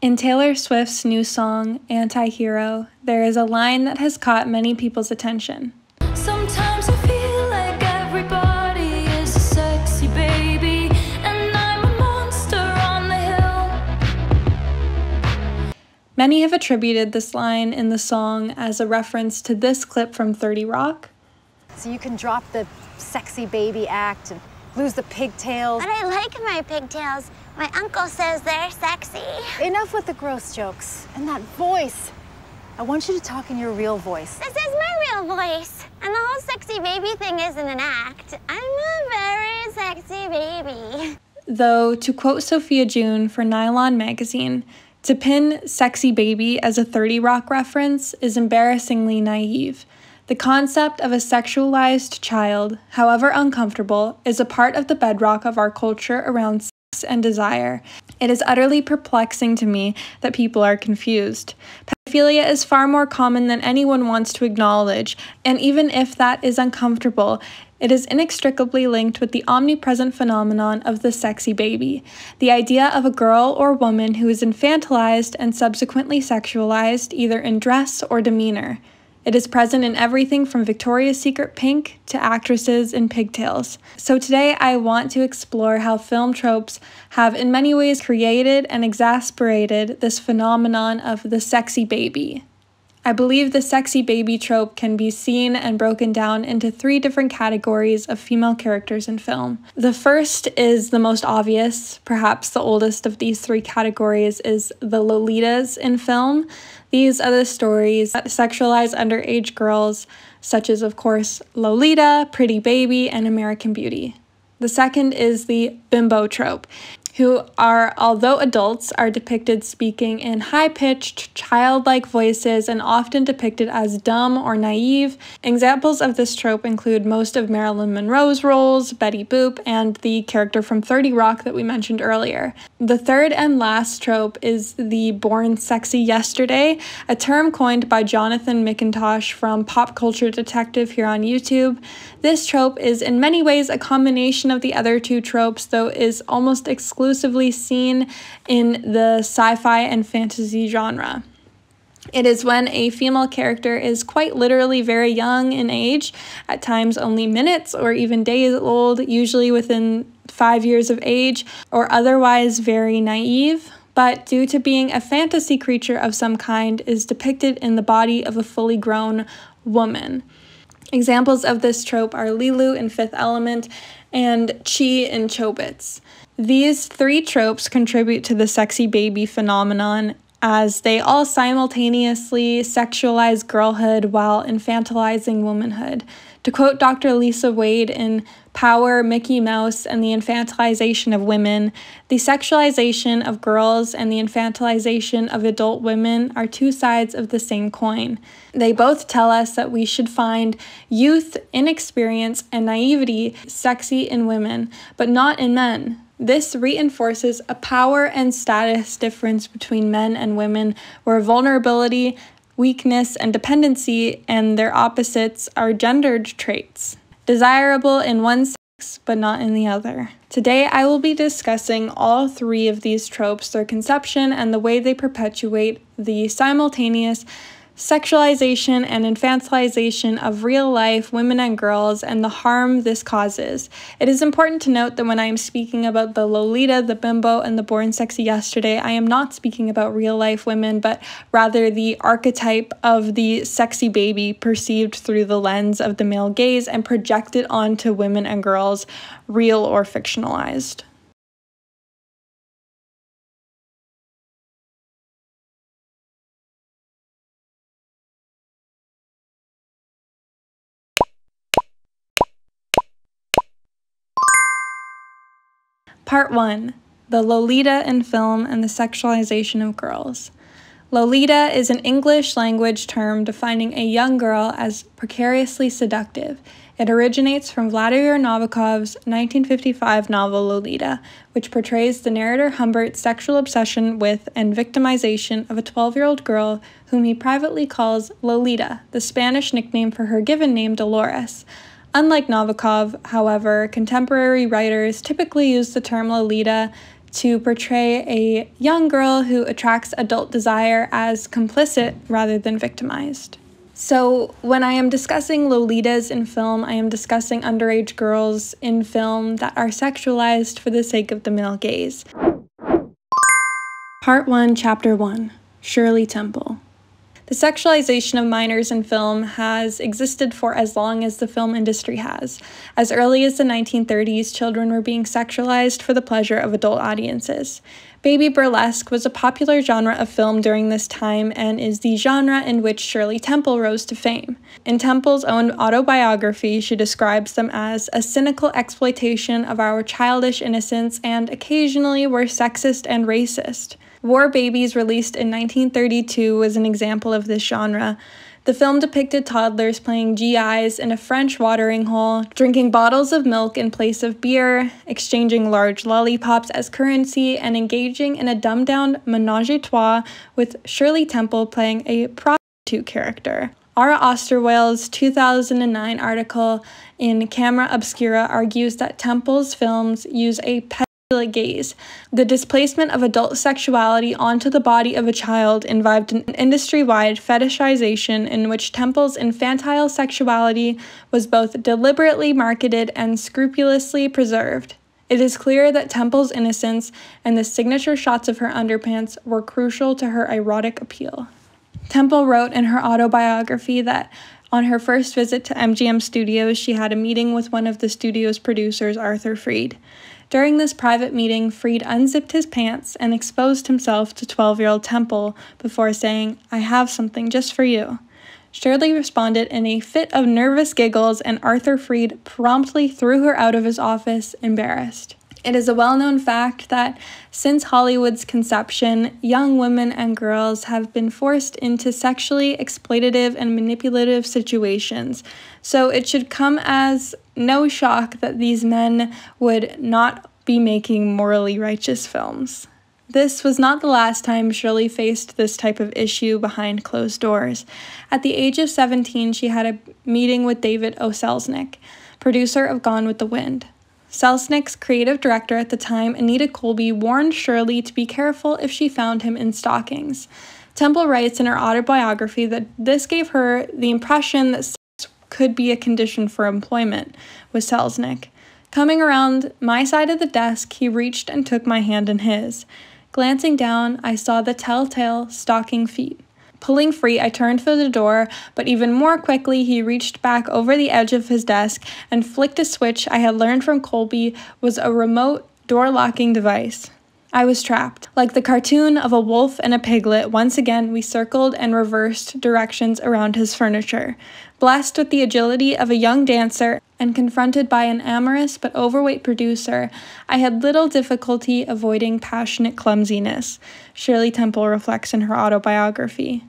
In Taylor Swift's new song, Anti Hero, there is a line that has caught many people's attention. Sometimes I feel like everybody is a sexy baby, and I'm a monster on the hill. Many have attributed this line in the song as a reference to this clip from 30 Rock. So you can drop the sexy baby act and lose the pigtails. But I like my pigtails. My uncle says they're sexy. Enough with the gross jokes and that voice. I want you to talk in your real voice. This is my real voice. And the whole sexy baby thing isn't an act. I'm a very sexy baby. Though, to quote Sophia June for Nylon magazine, to pin Sexy Baby as a 30 Rock reference is embarrassingly naive. The concept of a sexualized child, however uncomfortable, is a part of the bedrock of our culture around and desire. It is utterly perplexing to me that people are confused. Pedophilia is far more common than anyone wants to acknowledge, and even if that is uncomfortable, it is inextricably linked with the omnipresent phenomenon of the sexy baby, the idea of a girl or woman who is infantilized and subsequently sexualized either in dress or demeanor. It is present in everything from Victoria's Secret pink to actresses in pigtails. So today I want to explore how film tropes have in many ways created and exasperated this phenomenon of the sexy baby. I believe the sexy baby trope can be seen and broken down into three different categories of female characters in film. The first is the most obvious, perhaps the oldest of these three categories is the Lolitas in film. These are the stories that sexualize underage girls, such as, of course, Lolita, Pretty Baby, and American Beauty. The second is the bimbo trope who are, although adults, are depicted speaking in high pitched, childlike voices and often depicted as dumb or naive. Examples of this trope include most of Marilyn Monroe's roles, Betty Boop, and the character from 30 Rock that we mentioned earlier. The third and last trope is the born sexy yesterday, a term coined by Jonathan McIntosh from Pop Culture Detective here on YouTube. This trope is in many ways a combination of the other two tropes, though is almost exclusively seen in the sci fi and fantasy genre. It is when a female character is quite literally very young in age, at times only minutes or even days old, usually within five years of age, or otherwise very naive, but due to being a fantasy creature of some kind, is depicted in the body of a fully grown woman. Examples of this trope are Leeloo in Fifth Element and Chi in Chobits. These three tropes contribute to the sexy baby phenomenon as they all simultaneously sexualize girlhood while infantilizing womanhood. To quote Dr. Lisa Wade in Power, Mickey Mouse, and the Infantilization of Women, the sexualization of girls and the infantilization of adult women are two sides of the same coin. They both tell us that we should find youth, inexperience, and naivety sexy in women, but not in men. This reinforces a power and status difference between men and women, where vulnerability, weakness, and dependency and their opposites are gendered traits, desirable in one sex but not in the other. Today, I will be discussing all three of these tropes, their conception, and the way they perpetuate the simultaneous sexualization and infantilization of real life women and girls, and the harm this causes. It is important to note that when I am speaking about the Lolita, the Bimbo, and the Born Sexy Yesterday, I am not speaking about real life women, but rather the archetype of the sexy baby perceived through the lens of the male gaze and projected onto women and girls, real or fictionalized. Part 1 The Lolita in Film and the Sexualization of Girls. Lolita is an English language term defining a young girl as precariously seductive. It originates from Vladimir Nabokov's 1955 novel Lolita, which portrays the narrator Humbert's sexual obsession with and victimization of a 12 year old girl whom he privately calls Lolita, the Spanish nickname for her given name Dolores. Unlike Nabokov, however, contemporary writers typically use the term Lolita to portray a young girl who attracts adult desire as complicit rather than victimized. So, when I am discussing Lolitas in film, I am discussing underage girls in film that are sexualized for the sake of the male gaze. Part 1, Chapter 1 Shirley Temple. The sexualization of minors in film has existed for as long as the film industry has. As early as the 1930s, children were being sexualized for the pleasure of adult audiences. Baby burlesque was a popular genre of film during this time and is the genre in which Shirley Temple rose to fame. In Temple's own autobiography, she describes them as a cynical exploitation of our childish innocence and occasionally were sexist and racist. War Babies, released in 1932, was an example of this genre. The film depicted toddlers playing GIs in a French watering hole, drinking bottles of milk in place of beer, exchanging large lollipops as currency, and engaging in a dumbed down menage a trois with Shirley Temple playing a prostitute character. Ara Osterweil's 2009 article in Camera Obscura argues that Temple's films use a gaze. The displacement of adult sexuality onto the body of a child involved an industry wide fetishization in which Temple's infantile sexuality was both deliberately marketed and scrupulously preserved. It is clear that Temple's innocence and the signature shots of her underpants were crucial to her erotic appeal. Temple wrote in her autobiography that on her first visit to MGM Studios, she had a meeting with one of the studio's producers, Arthur Freed. During this private meeting, Freed unzipped his pants and exposed himself to 12 year old Temple before saying, I have something just for you. Shirley responded in a fit of nervous giggles, and Arthur Freed promptly threw her out of his office, embarrassed. It is a well known fact that since Hollywood's conception, young women and girls have been forced into sexually exploitative and manipulative situations. So it should come as no shock that these men would not be making morally righteous films. This was not the last time Shirley faced this type of issue behind closed doors. At the age of 17, she had a meeting with David O. Selznick, producer of Gone with the Wind. Selznick's creative director at the time, Anita Colby, warned Shirley to be careful if she found him in stockings. Temple writes in her autobiography that this gave her the impression that could be a condition for employment with Selznick. Coming around my side of the desk, he reached and took my hand in his. Glancing down, I saw the telltale stocking feet. Pulling free, I turned for the door, but even more quickly, he reached back over the edge of his desk and flicked a switch I had learned from Colby was a remote door locking device. I was trapped. Like the cartoon of a wolf and a piglet, once again we circled and reversed directions around his furniture. Blessed with the agility of a young dancer and confronted by an amorous but overweight producer, I had little difficulty avoiding passionate clumsiness, Shirley Temple reflects in her autobiography.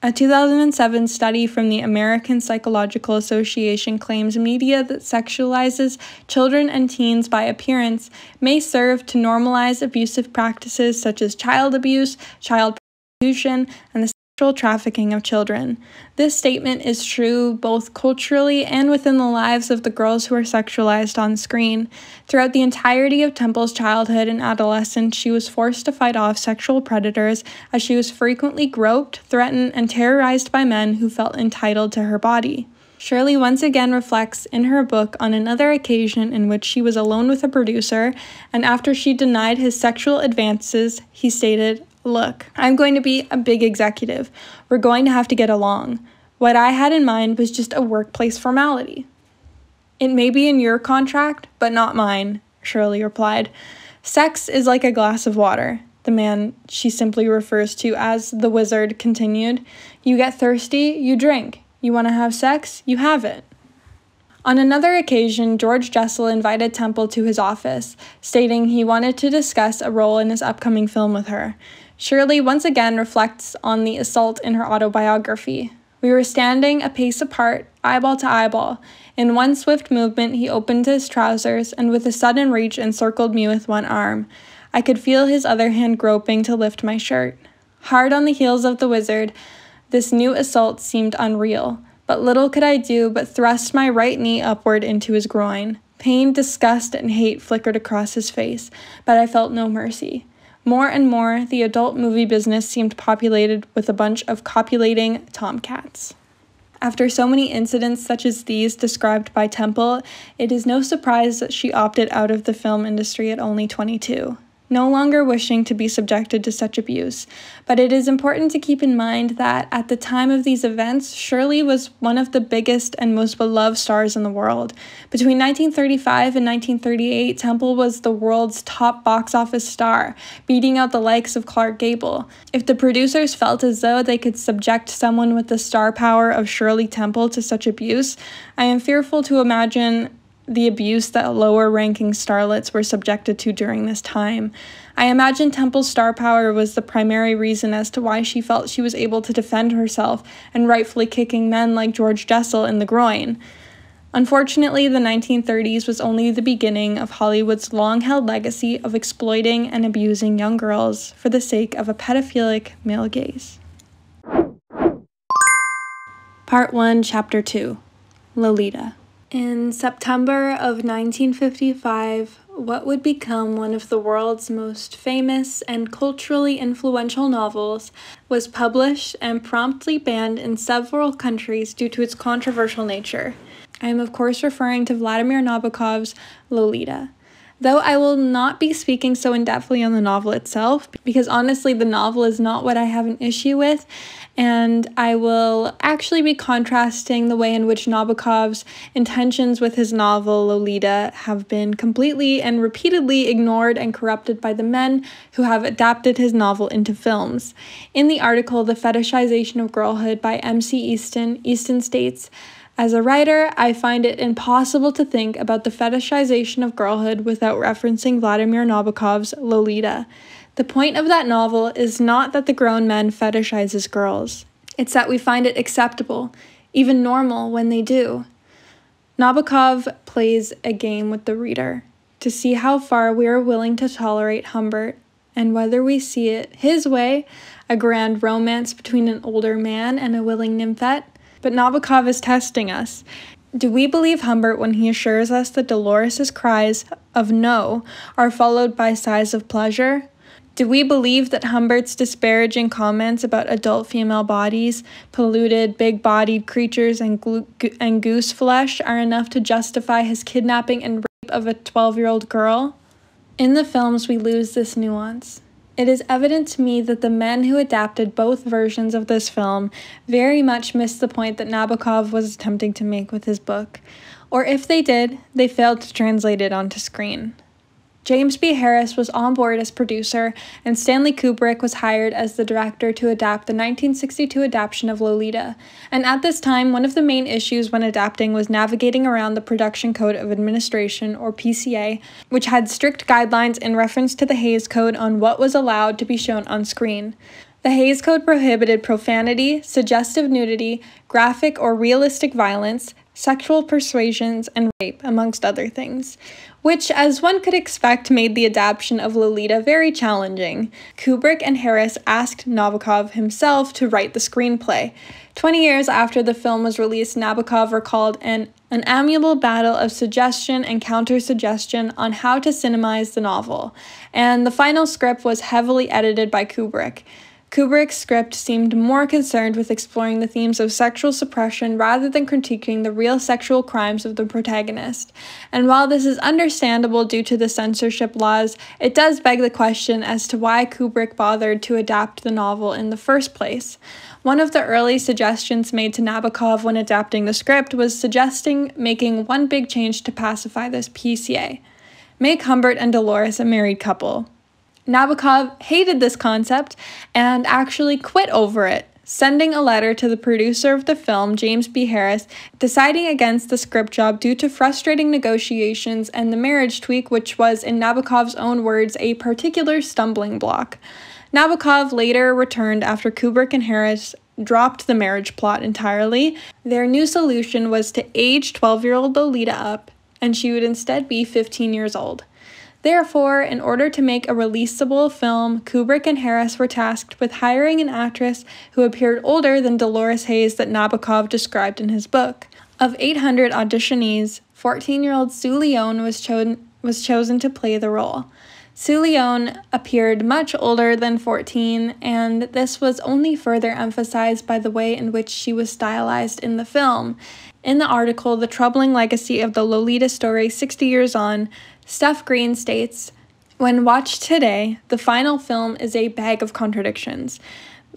A 2007 study from the American Psychological Association claims media that sexualizes children and teens by appearance may serve to normalize abusive practices such as child abuse, child prostitution, and the trafficking of children. This statement is true both culturally and within the lives of the girls who are sexualized on screen. Throughout the entirety of Temple's childhood and adolescence, she was forced to fight off sexual predators as she was frequently groped, threatened, and terrorized by men who felt entitled to her body. Shirley once again reflects in her book on another occasion in which she was alone with a producer, and after she denied his sexual advances, he stated, Look, I'm going to be a big executive. We're going to have to get along. What I had in mind was just a workplace formality. It may be in your contract, but not mine, Shirley replied. Sex is like a glass of water, the man she simply refers to as the wizard continued. You get thirsty, you drink. You want to have sex, you have it. On another occasion, George Jessel invited Temple to his office, stating he wanted to discuss a role in his upcoming film with her. Shirley once again reflects on the assault in her autobiography. We were standing a pace apart, eyeball to eyeball. In one swift movement, he opened his trousers and with a sudden reach encircled me with one arm. I could feel his other hand groping to lift my shirt. Hard on the heels of the wizard, this new assault seemed unreal, but little could I do but thrust my right knee upward into his groin. Pain, disgust, and hate flickered across his face, but I felt no mercy. More and more, the adult movie business seemed populated with a bunch of copulating tomcats. After so many incidents such as these described by Temple, it is no surprise that she opted out of the film industry at only 22 no longer wishing to be subjected to such abuse. But it is important to keep in mind that at the time of these events, Shirley was one of the biggest and most beloved stars in the world. Between 1935 and 1938, Temple was the world's top box office star, beating out the likes of Clark Gable. If the producers felt as though they could subject someone with the star power of Shirley Temple to such abuse, I am fearful to imagine the abuse that lower ranking starlets were subjected to during this time. I imagine Temple's star power was the primary reason as to why she felt she was able to defend herself and rightfully kicking men like George Jessel in the groin. Unfortunately, the 1930s was only the beginning of Hollywood's long held legacy of exploiting and abusing young girls for the sake of a pedophilic male gaze. Part 1, Chapter 2 Lolita. In September of 1955, what would become one of the world's most famous and culturally influential novels was published and promptly banned in several countries due to its controversial nature. I am, of course, referring to Vladimir Nabokov's Lolita. Though I will not be speaking so in depthly on the novel itself, because honestly, the novel is not what I have an issue with, and I will actually be contrasting the way in which Nabokov's intentions with his novel Lolita have been completely and repeatedly ignored and corrupted by the men who have adapted his novel into films. In the article, The Fetishization of Girlhood by M.C. Easton, Easton states, as a writer, I find it impossible to think about the fetishization of girlhood without referencing Vladimir Nabokov's Lolita. The point of that novel is not that the grown man fetishizes girls, it's that we find it acceptable, even normal, when they do. Nabokov plays a game with the reader to see how far we are willing to tolerate Humbert and whether we see it his way, a grand romance between an older man and a willing nymphette, but Nabokov is testing us. Do we believe Humbert when he assures us that Dolores's cries of no are followed by sighs of pleasure? Do we believe that Humbert's disparaging comments about adult female bodies, polluted, big bodied creatures, and, and goose flesh are enough to justify his kidnapping and rape of a 12 year old girl? In the films, we lose this nuance. It is evident to me that the men who adapted both versions of this film very much missed the point that Nabokov was attempting to make with his book, or if they did, they failed to translate it onto screen. James B. Harris was on board as producer, and Stanley Kubrick was hired as the director to adapt the 1962 adaptation of Lolita. And at this time, one of the main issues when adapting was navigating around the Production Code of Administration, or PCA, which had strict guidelines in reference to the Hays Code on what was allowed to be shown on screen. The Hays Code prohibited profanity, suggestive nudity, graphic or realistic violence, sexual persuasions, and rape, amongst other things, which, as one could expect, made the adaptation of Lolita very challenging. Kubrick and Harris asked Nabokov himself to write the screenplay. Twenty years after the film was released, Nabokov recalled an an amiable battle of suggestion and counter suggestion on how to cinemize the novel, and the final script was heavily edited by Kubrick. Kubrick's script seemed more concerned with exploring the themes of sexual suppression rather than critiquing the real sexual crimes of the protagonist. And while this is understandable due to the censorship laws, it does beg the question as to why Kubrick bothered to adapt the novel in the first place. One of the early suggestions made to Nabokov when adapting the script was suggesting making one big change to pacify this PCA. Make Humbert and Dolores a married couple. Nabokov hated this concept and actually quit over it, sending a letter to the producer of the film, James B. Harris, deciding against the script job due to frustrating negotiations and the marriage tweak, which was, in Nabokov's own words, a particular stumbling block. Nabokov later returned after Kubrick and Harris dropped the marriage plot entirely. Their new solution was to age 12 year old Lolita up, and she would instead be 15 years old. Therefore, in order to make a releasable film, Kubrick and Harris were tasked with hiring an actress who appeared older than Dolores Haze that Nabokov described in his book. Of 800 auditionees, 14 year old Sue Lyon was, cho- was chosen to play the role. Sue Lyon appeared much older than 14, and this was only further emphasized by the way in which she was stylized in the film. In the article, The Troubling Legacy of the Lolita Story 60 Years On, Steph Green states When watched today, the final film is a bag of contradictions.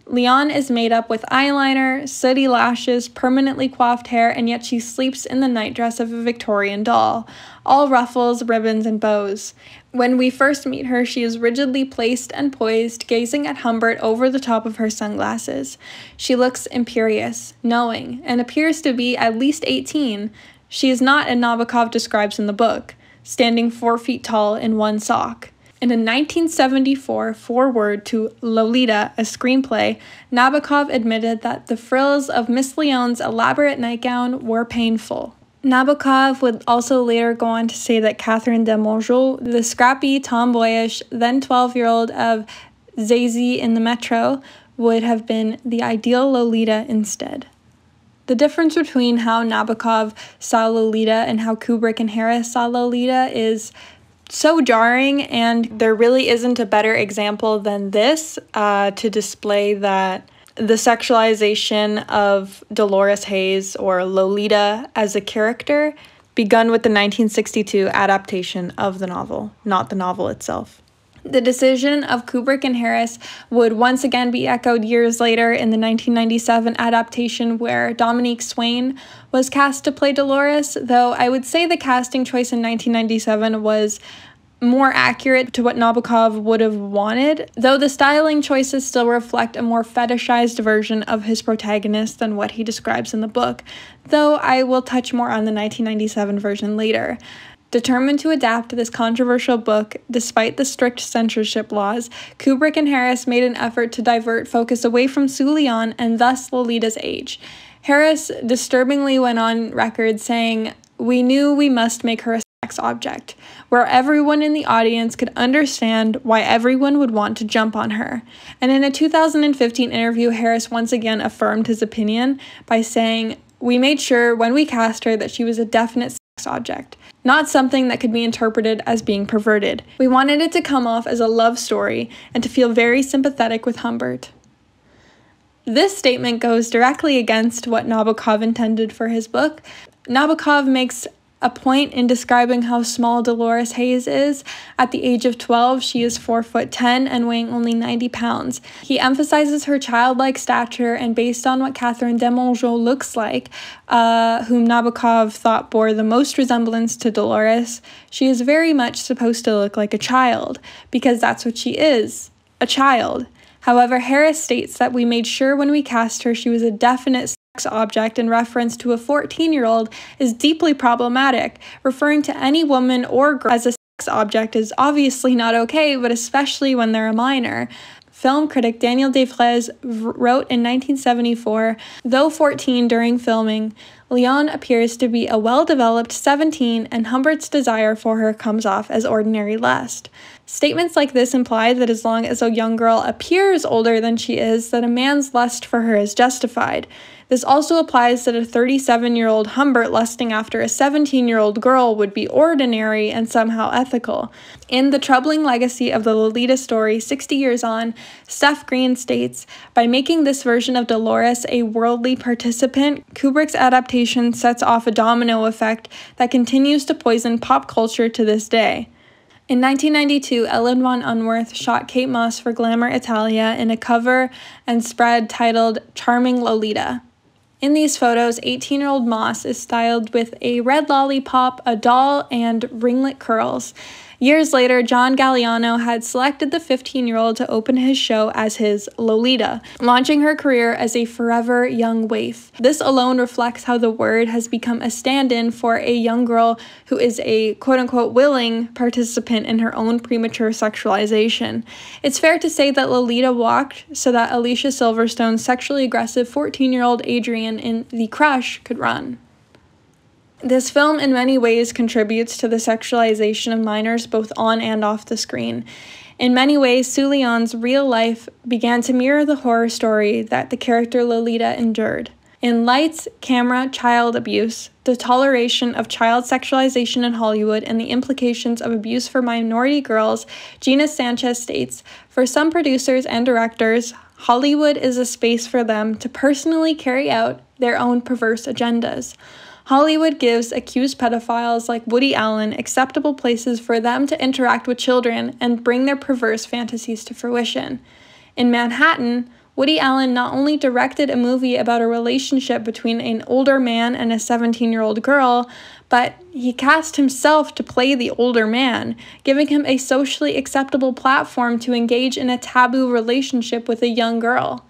Lyon is made up with eyeliner, sooty lashes, permanently coiffed hair, and yet she sleeps in the nightdress of a Victorian doll, all ruffles, ribbons, and bows. When we first meet her, she is rigidly placed and poised, gazing at Humbert over the top of her sunglasses. She looks imperious, knowing, and appears to be at least 18. She is not as Nabokov describes in the book, standing four feet tall in one sock. In a 1974 foreword to Lolita, a screenplay, Nabokov admitted that the frills of Miss Lyon's elaborate nightgown were painful. Nabokov would also later go on to say that Catherine Demongeot, the scrappy, tomboyish, then 12 year old of Zazie in the Metro, would have been the ideal Lolita instead. The difference between how Nabokov saw Lolita and how Kubrick and Harris saw Lolita is so jarring, and there really isn't a better example than this uh, to display that the sexualization of Dolores Haze or Lolita as a character begun with the 1962 adaptation of the novel, not the novel itself. The decision of Kubrick and Harris would once again be echoed years later in the 1997 adaptation where Dominique Swain was cast to play Dolores, though I would say the casting choice in 1997 was more accurate to what Nabokov would have wanted, though the styling choices still reflect a more fetishized version of his protagonist than what he describes in the book, though I will touch more on the 1997 version later. Determined to adapt this controversial book, despite the strict censorship laws, Kubrick and Harris made an effort to divert focus away from Sue Lyon and thus Lolita's age. Harris disturbingly went on record saying, We knew we must make her a sex object, where everyone in the audience could understand why everyone would want to jump on her. And in a 2015 interview, Harris once again affirmed his opinion by saying, We made sure when we cast her that she was a definite sex object not something that could be interpreted as being perverted. We wanted it to come off as a love story and to feel very sympathetic with Humbert. This statement goes directly against what Nabokov intended for his book. Nabokov makes a point in describing how small Dolores Haze is. At the age of 12, she is 4 foot 10 and weighing only 90 pounds. He emphasizes her childlike stature, and based on what Catherine Demongeot looks like, uh, whom Nabokov thought bore the most resemblance to Dolores, she is very much supposed to look like a child, because that's what she is a child. However, Harris states that we made sure when we cast her she was a definite object in reference to a 14 year old is deeply problematic. Referring to any woman or girl as a sex object is obviously not okay, but especially when they're a minor. Film critic Daniel Defrez wrote in 1974 Though 14 during filming, Lyon appears to be a well developed 17, and Humbert's desire for her comes off as ordinary lust. Statements like this imply that as long as a young girl appears older than she is, that a man's lust for her is justified. This also applies that a 37 year old Humbert lusting after a 17 year old girl would be ordinary and somehow ethical. In The Troubling Legacy of the Lolita Story, 60 years on, Steph Green states By making this version of Dolores a worldly participant, Kubrick's adaptation sets off a domino effect that continues to poison pop culture to this day. In 1992, Ellen von Unwerth shot Kate Moss for Glamour Italia in a cover and spread titled Charming Lolita. In these photos, 18 year old Moss is styled with a red lollipop, a doll, and ringlet curls. Years later, John Galliano had selected the 15 year old to open his show as his Lolita, launching her career as a forever young waif. This alone reflects how the word has become a stand in for a young girl who is a quote unquote willing participant in her own premature sexualization. It's fair to say that Lolita walked so that Alicia Silverstone's sexually aggressive 14 year old Adrian in The Crush could run. This film, in many ways, contributes to the sexualization of minors both on and off the screen. In many ways, Sue Lyon's real life began to mirror the horror story that the character Lolita endured. In Lights, Camera, Child Abuse The Toleration of Child Sexualization in Hollywood and the Implications of Abuse for Minority Girls, Gina Sanchez states For some producers and directors, Hollywood is a space for them to personally carry out their own perverse agendas. Hollywood gives accused pedophiles like Woody Allen acceptable places for them to interact with children and bring their perverse fantasies to fruition. In Manhattan, Woody Allen not only directed a movie about a relationship between an older man and a 17 year old girl, but he cast himself to play the older man, giving him a socially acceptable platform to engage in a taboo relationship with a young girl.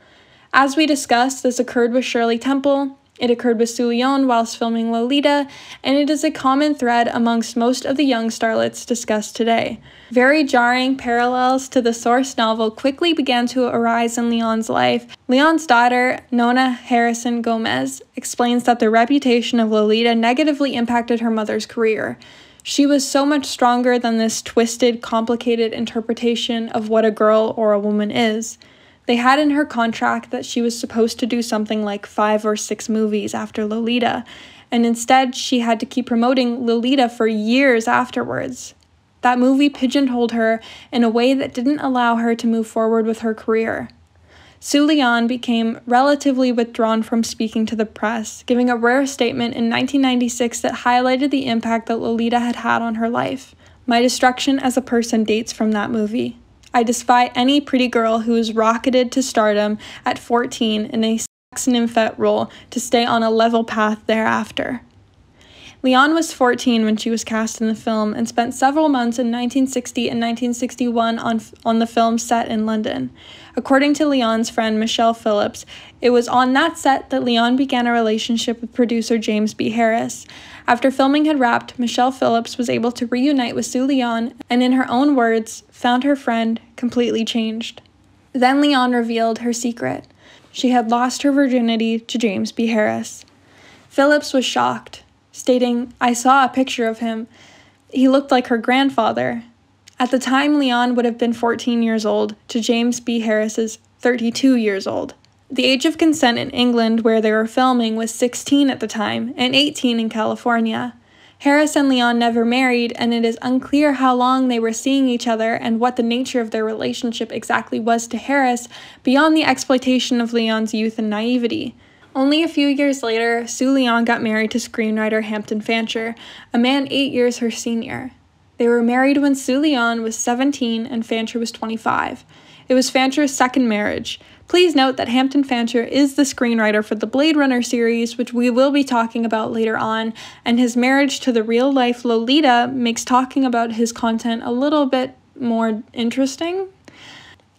As we discussed, this occurred with Shirley Temple, it occurred with Sue Lyon whilst filming Lolita, and it is a common thread amongst most of the young starlets discussed today. Very jarring parallels to the source novel quickly began to arise in Lyon's life. Lyon's daughter, Nona Harrison Gomez, explains that the reputation of Lolita negatively impacted her mother's career. She was so much stronger than this twisted, complicated interpretation of what a girl or a woman is. They had in her contract that she was supposed to do something like five or six movies after Lolita, and instead she had to keep promoting Lolita for years afterwards. That movie pigeonholed her in a way that didn't allow her to move forward with her career. Sue Lyon became relatively withdrawn from speaking to the press, giving a rare statement in 1996 that highlighted the impact that Lolita had had on her life. My destruction as a person dates from that movie. I defy any pretty girl who is rocketed to stardom at 14 in a sex nymphette role to stay on a level path thereafter. Lyon was 14 when she was cast in the film and spent several months in 1960 and 1961 on, on the film set in London. According to Lyon's friend Michelle Phillips, it was on that set that Lyon began a relationship with producer James B. Harris. After filming had wrapped, Michelle Phillips was able to reunite with Sue Lyon and, in her own words, found her friend completely changed. Then Lyon revealed her secret. She had lost her virginity to James B. Harris. Phillips was shocked stating, I saw a picture of him. He looked like her grandfather. At the time, Lyon would have been 14 years old to James B. Harris's 32 years old. The age of consent in England, where they were filming, was 16 at the time and 18 in California. Harris and Lyon never married, and it is unclear how long they were seeing each other and what the nature of their relationship exactly was to Harris beyond the exploitation of Lyon's youth and naivety. Only a few years later, Sue Lyon got married to screenwriter Hampton Fancher, a man eight years her senior. They were married when Sue Lyon was 17 and Fancher was 25. It was Fancher's second marriage. Please note that Hampton Fancher is the screenwriter for the Blade Runner series, which we will be talking about later on, and his marriage to the real life Lolita makes talking about his content a little bit more interesting.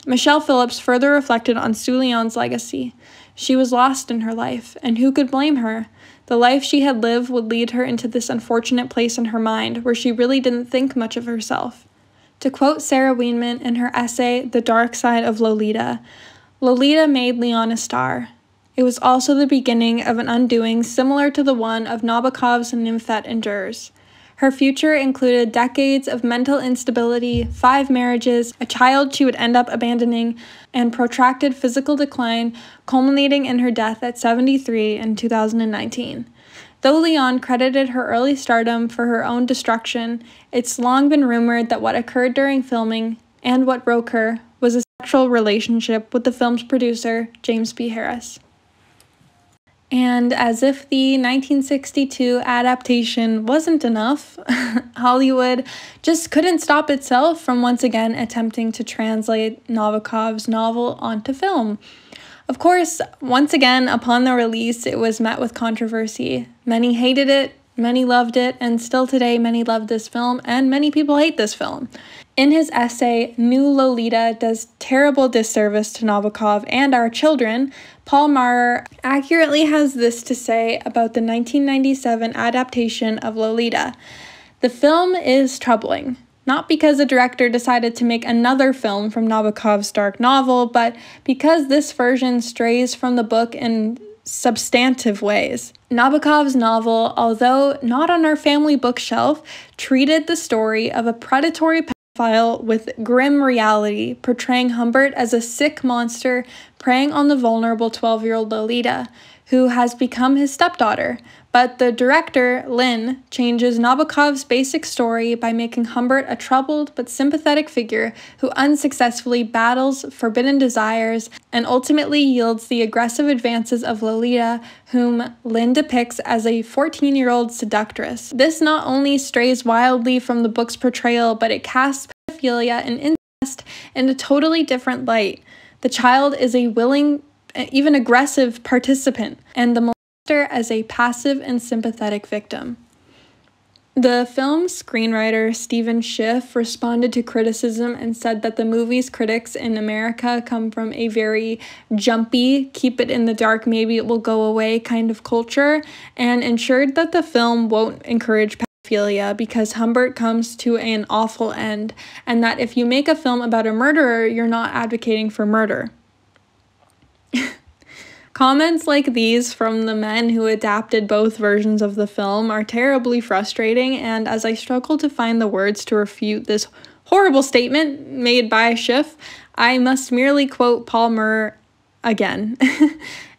Michelle Phillips further reflected on Sue Lyon's legacy. She was lost in her life, and who could blame her? The life she had lived would lead her into this unfortunate place in her mind where she really didn't think much of herself. To quote Sarah Weinman in her essay, The Dark Side of Lolita, Lolita made Lyon a star. It was also the beginning of an undoing similar to the one of Nabokov's Nymphette endures. Her future included decades of mental instability, five marriages, a child she would end up abandoning, and protracted physical decline, culminating in her death at 73 in 2019. Though Lyon credited her early stardom for her own destruction, it's long been rumored that what occurred during filming and what broke her was a sexual relationship with the film's producer, James B. Harris. And as if the 1962 adaptation wasn't enough, Hollywood just couldn't stop itself from once again attempting to translate Nabokov's novel onto film. Of course, once again, upon the release, it was met with controversy. Many hated it, many loved it, and still today, many love this film, and many people hate this film. In his essay, New Lolita does terrible disservice to Nabokov and our children, Paul Maurer accurately has this to say about the 1997 adaptation of Lolita. The film is troubling, not because the director decided to make another film from Nabokov's dark novel, but because this version strays from the book in substantive ways. Nabokov's novel, although not on our family bookshelf, treated the story of a predatory file with grim reality, portraying Humbert as a sick monster preying on the vulnerable 12 year old Lolita, who has become his stepdaughter. But the director, Lyne, changes Nabokov's basic story by making Humbert a troubled but sympathetic figure who unsuccessfully battles forbidden desires and ultimately yields the aggressive advances of Lolita, whom Lyne depicts as a 14 year old seductress. This not only strays wildly from the book's portrayal, but it casts pedophilia and incest in a totally different light. The child is a willing, even aggressive participant, and the as a passive and sympathetic victim. The film's screenwriter Stephen Schiff responded to criticism and said that the movie's critics in America come from a very jumpy, keep it in the dark, maybe it will go away kind of culture, and ensured that the film won't encourage pedophilia because Humbert comes to an awful end, and that if you make a film about a murderer, you're not advocating for murder. Comments like these from the men who adapted both versions of the film are terribly frustrating, and as I struggle to find the words to refute this horrible statement made by Schiff, I must merely quote Palmer again.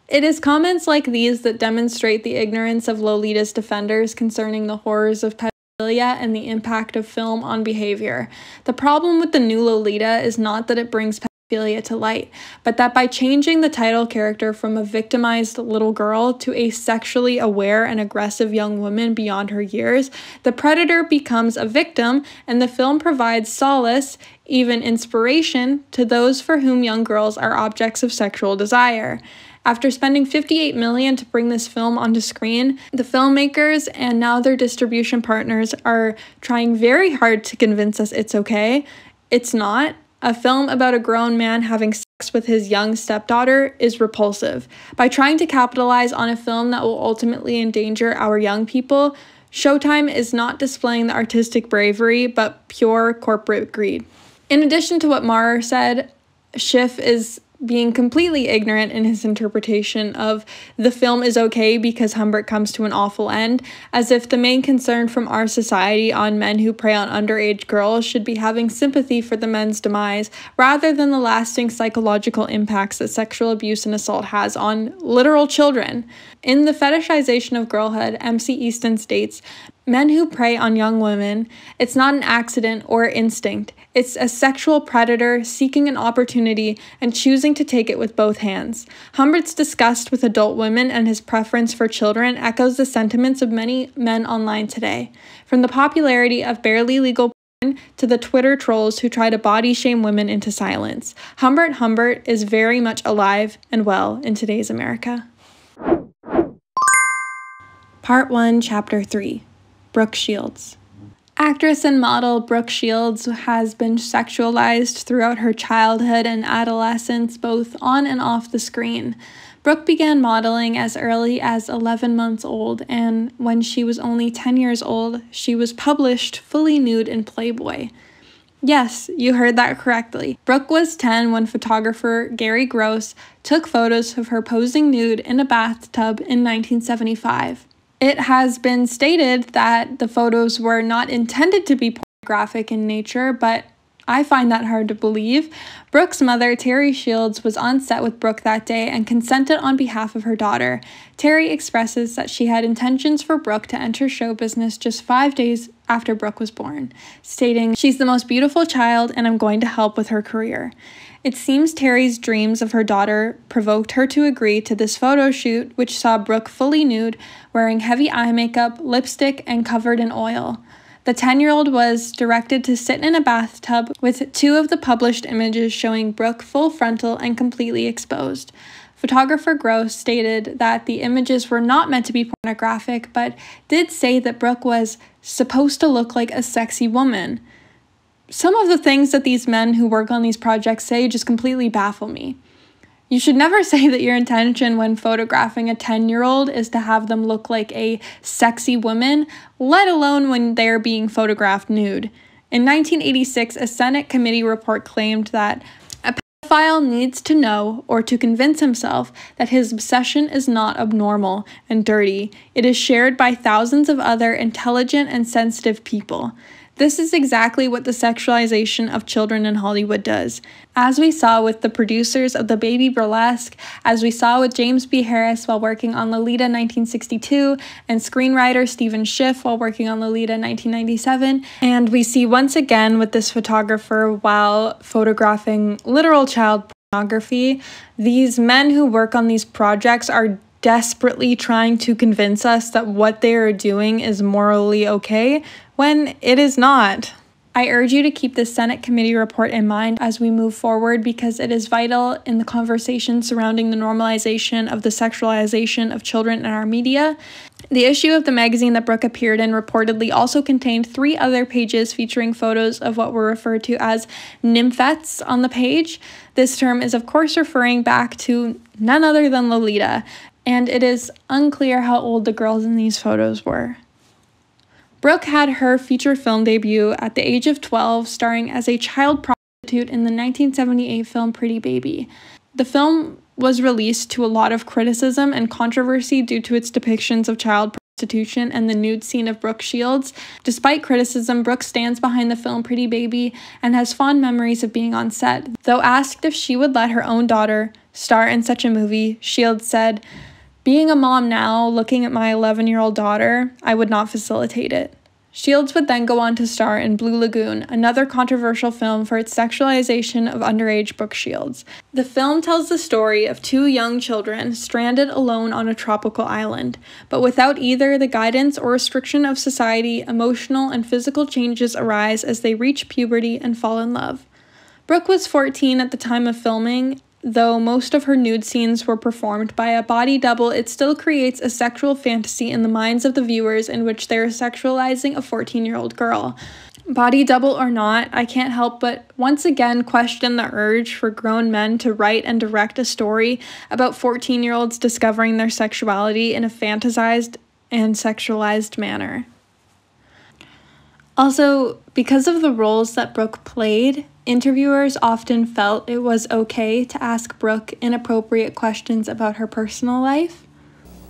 It is comments like these that demonstrate the ignorance of Lolita's defenders concerning the horrors of pedophilia and the impact of film on behavior. The problem with the new Lolita is not that it brings pedophilia to light, but that by changing the title character from a victimized little girl to a sexually aware and aggressive young woman beyond her years, the predator becomes a victim, and the film provides solace, even inspiration, to those for whom young girls are objects of sexual desire. After spending 58 million to bring this film onto screen, the filmmakers and now their distribution partners are trying very hard to convince us it's okay. It's not, a film about a grown man having sex with his young stepdaughter is repulsive. By trying to capitalize on a film that will ultimately endanger our young people, Showtime is not displaying the artistic bravery, but pure corporate greed. In addition to what Maurer said, Schiff is being completely ignorant in his interpretation of the film is okay because Humbert comes to an awful end, as if the main concern from our society on men who prey on underage girls should be having sympathy for the men's demise, rather than the lasting psychological impacts that sexual abuse and assault has on literal children. In the fetishization of girlhood, MC Easton states Men who prey on young women, it's not an accident or instinct. It's a sexual predator seeking an opportunity and choosing to take it with both hands. Humbert's disgust with adult women and his preference for children echoes the sentiments of many men online today. From the popularity of barely legal porn to the Twitter trolls who try to body shame women into silence, Humbert Humbert is very much alive and well in today's America. Part 1, Chapter 3 Brooke Shields. Actress and model Brooke Shields has been sexualized throughout her childhood and adolescence, both on and off the screen. Brooke began modeling as early as 11 months old, and when she was only 10 years old, she was published fully nude in Playboy. Yes, you heard that correctly. Brooke was 10 when photographer Garry Gross took photos of her posing nude in a bathtub in 1975. It has been stated that the photos were not intended to be pornographic in nature, but I find that hard to believe. Brooke's mother, Teri Shields, was on set with Brooke that day and consented on behalf of her daughter. Teri expresses that she had intentions for Brooke to enter show business just five days after Brooke was born, stating, She's the most beautiful child and I'm going to help with her career. It seems Teri's dreams of her daughter provoked her to agree to this photo shoot, which saw Brooke fully nude, wearing heavy eye makeup, lipstick, and covered in oil. The 10 year old was directed to sit in a bathtub with two of the published images showing Brooke full frontal and completely exposed. Photographer Gross stated that the images were not meant to be pornographic, but did say that Brooke was supposed to look like a sexy woman some of the things that these men who work on these projects say just completely baffle me. You should never say that your intention when photographing a 10 year old is to have them look like a sexy woman, let alone when they're being photographed nude. In 1986, a Senate committee report claimed that a pedophile needs to know or to convince himself that his obsession is not abnormal and dirty. It is shared by thousands of other intelligent and sensitive people. This is exactly what the sexualization of children in Hollywood does. As we saw with the producers of the Baby Burlesque, as we saw with James B. Harris while working on Lolita 1962, and screenwriter Stephen Schiff while working on Lolita 1997, and we see once again with this photographer while photographing literal child pornography, these men who work on these projects are desperately trying to convince us that what they are doing is morally okay when it is not. I urge you to keep this Senate committee report in mind as we move forward because it is vital in the conversation surrounding the normalization of the sexualization of children in our media. The issue of the magazine that Brooke appeared in reportedly also contained three other pages featuring photos of what were referred to as nymphets on the page. This term is, of course, referring back to none other than Lolita, and it is unclear how old the girls in these photos were. Brooke had her feature film debut at the age of 12, starring as a child prostitute in the 1978 film Pretty Baby. The film was released to a lot of criticism and controversy due to its depictions of child prostitution and the nude scene of Brooke Shields. Despite criticism, Brooke stands behind the film Pretty Baby and has fond memories of being on set. Though asked if she would let her own daughter star in such a movie, Shields said, being a mom now, looking at my 11 year old daughter, I would not facilitate it. Shields would then go on to star in Blue Lagoon, another controversial film for its sexualization of underage Brooke Shields. The film tells the story of two young children stranded alone on a tropical island, but without either the guidance or restriction of society, emotional and physical changes arise as they reach puberty and fall in love. Brooke was 14 at the time of filming, Though most of her nude scenes were performed by a body double, it still creates a sexual fantasy in the minds of the viewers in which they are sexualizing a 14 year old girl. Body double or not, I can't help but once again question the urge for grown men to write and direct a story about 14 year olds discovering their sexuality in a fantasized and sexualized manner. Also, because of the roles that Brooke played, interviewers often felt it was okay to ask Brooke inappropriate questions about her personal life.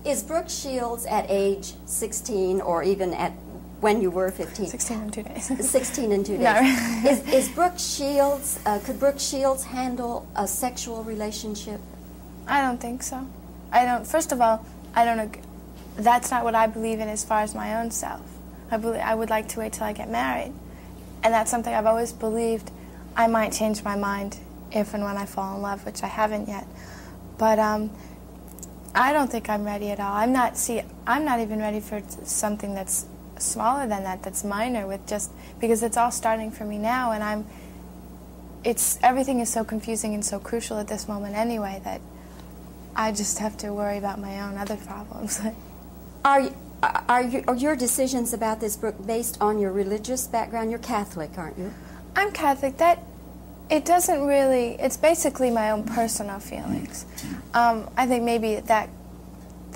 Is Brooke Shields at age 16 or even at when you were 15? 16 in two days. 16 in two days. No. is, is Brooke Shields, uh, could Brooke Shields handle a sexual relationship? I don't think so. I don't, first of all, I don't that's not what I believe in as far as my own self. I, believe, I would like to wait till I get married. And that's something I've always believed I might change my mind if and when I fall in love, which I haven't yet. But um, I don't think I'm ready at all. I'm not, see, I'm not even ready for something that's smaller than that, that's minor, with just, because it's all starting for me now, and I'm, it's, everything is so confusing and so crucial at this moment anyway that I just have to worry about my own other problems. Are, you, are, you, are your decisions about this, book based on your religious background? You're Catholic, aren't you? I'm Catholic. That it doesn't really. It's basically my own personal feelings. Um, I think maybe that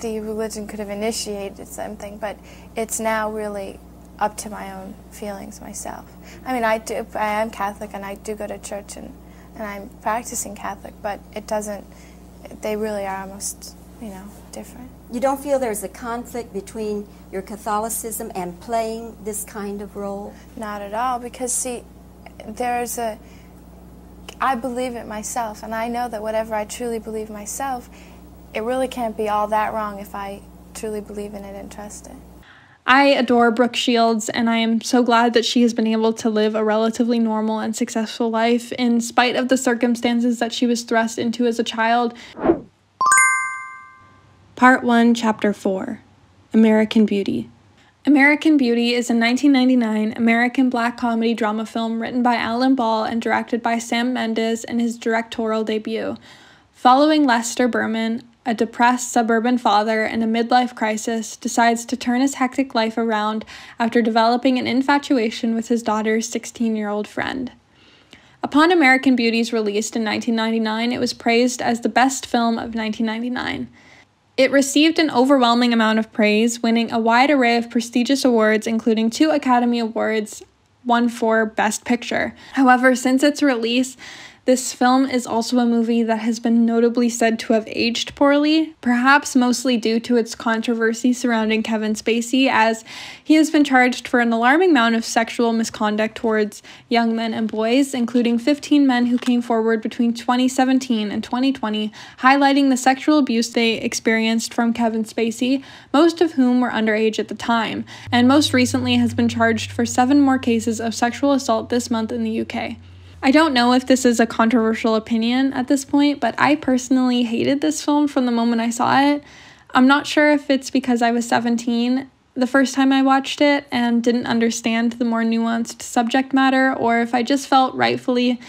the religion could have initiated something, but it's now really up to my own feelings myself. I mean, I do. I am Catholic, and I do go to church, and and I'm practicing Catholic, but it doesn't. They really are almost, you know, different. You don't feel there's a conflict between your Catholicism and playing this kind of role? Not at all, because see, there's a I believe it myself, and I know that whatever I truly believe myself, it really can't be all that wrong if I truly believe in it and trust it. I adore Brooke Shields, and I am so glad that she has been able to live a relatively normal and successful life in spite of the circumstances that she was thrust into as a child. Part 1, Chapter 4 American Beauty. American Beauty is a 1999 American black comedy drama film written by Alan Ball and directed by Sam Mendes in his directorial debut. Following Lester Burnham, a depressed suburban father in a midlife crisis decides to turn his hectic life around after developing an infatuation with his daughter's 16 year old friend. Upon American Beauty's release in 1999, it was praised as the best film of 1999. It received an overwhelming amount of praise, winning a wide array of prestigious awards, including two Academy Awards, one for Best Picture. However, since its release, this film is also a movie that has been notably said to have aged poorly, perhaps mostly due to its controversy surrounding Kevin Spacey, as he has been charged for an alarming amount of sexual misconduct towards young men and boys, including 15 men who came forward between 2017 and 2020, highlighting the sexual abuse they experienced from Kevin Spacey, most of whom were underage at the time, and most recently has been charged for seven more cases of sexual assault this month in the UK. I don't know if this is a controversial opinion at this point, but I personally hated this film from the moment I saw it. I'm not sure if it's because I was 17 the first time I watched it and didn't understand the more nuanced subject matter, or if I just felt rightfully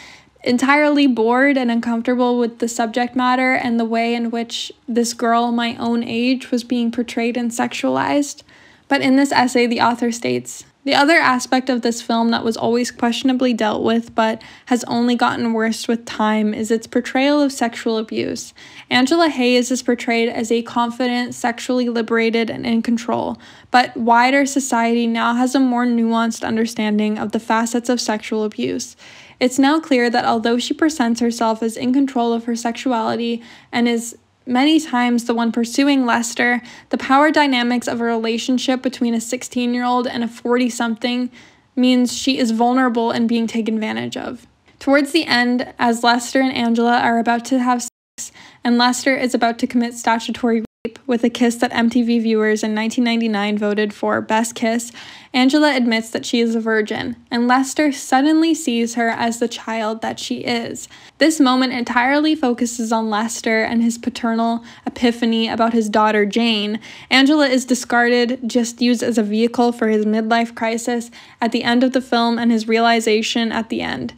entirely bored and uncomfortable with the subject matter and the way in which this girl my own age was being portrayed and sexualized. But in this essay, the author states the other aspect of this film that was always questionably dealt with but has only gotten worse with time is its portrayal of sexual abuse. Angela Hayes is portrayed as a confident, sexually liberated, and in control, but wider society now has a more nuanced understanding of the facets of sexual abuse. It's now clear that although she presents herself as in control of her sexuality and is many times the one pursuing Lester, the power dynamics of a relationship between a 16 year old and a 40 something means she is vulnerable and being taken advantage of. Towards the end, as Lester and Angela are about to have sex, and Lester is about to commit statutory with a kiss that MTV viewers in 1999 voted for Best Kiss, Angela admits that she is a virgin, and Lester suddenly sees her as the child that she is. This moment entirely focuses on Lester and his paternal epiphany about his daughter Jane. Angela is discarded, just used as a vehicle for his midlife crisis at the end of the film and his realization at the end.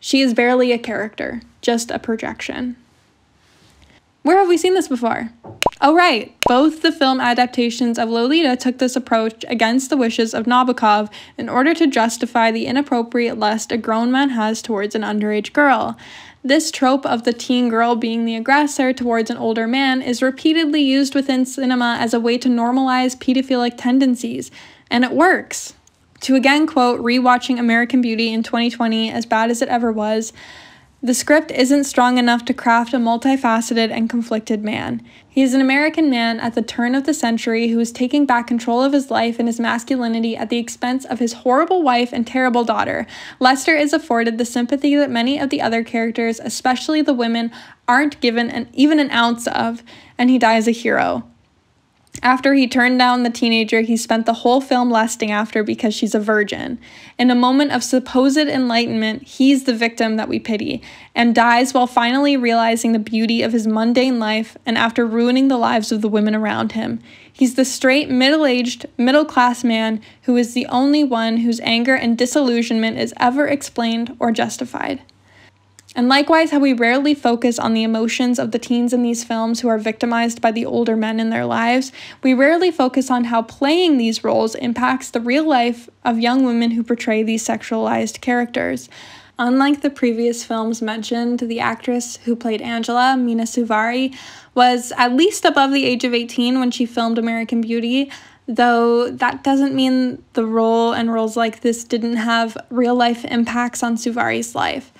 She is barely a character, just a projection. Where have we seen this before? Oh, right. Both the film adaptations of Lolita took this approach against the wishes of Nabokov in order to justify the inappropriate lust a grown man has towards an underage girl. This trope of the teen girl being the aggressor towards an older man is repeatedly used within cinema as a way to normalize pedophilic tendencies, and it works. To again quote rewatching American Beauty in 2020, as bad as it ever was, the script isn't strong enough to craft a multifaceted and conflicted man. He is an American man at the turn of the century who is taking back control of his life and his masculinity at the expense of his horrible wife and terrible daughter. Lester is afforded the sympathy that many of the other characters, especially the women, aren't given an, even an ounce of, and he dies a hero. After he turned down the teenager he spent the whole film lusting after because she's a virgin. In a moment of supposed enlightenment, he's the victim that we pity and dies while finally realizing the beauty of his mundane life and after ruining the lives of the women around him. He's the straight, middle aged, middle class man who is the only one whose anger and disillusionment is ever explained or justified. And likewise, how we rarely focus on the emotions of the teens in these films who are victimized by the older men in their lives, we rarely focus on how playing these roles impacts the real life of young women who portray these sexualized characters. Unlike the previous films mentioned, the actress who played Angela, Mena Suvari, was at least above the age of 18 when she filmed American Beauty, though that doesn't mean the role and roles like this didn't have real life impacts on Suvari's life.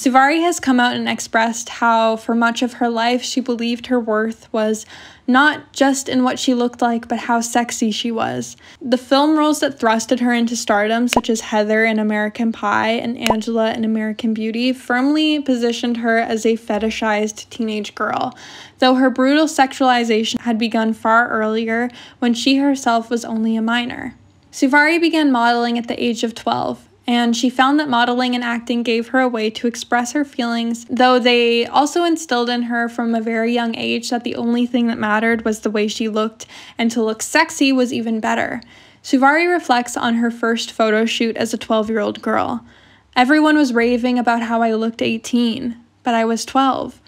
Suvari has come out and expressed how, for much of her life, she believed her worth was not just in what she looked like, but how sexy she was. The film roles that thrusted her into stardom, such as Heather in American Pie and Angela in American Beauty, firmly positioned her as a fetishized teenage girl, though her brutal sexualization had begun far earlier when she herself was only a minor. Suvari began modeling at the age of 12 and she found that modeling and acting gave her a way to express her feelings, though they also instilled in her from a very young age that the only thing that mattered was the way she looked, and to look sexy was even better. Suvari reflects on her first photo shoot as a 12 year old girl. Everyone was raving about how I looked 18, but I was 12.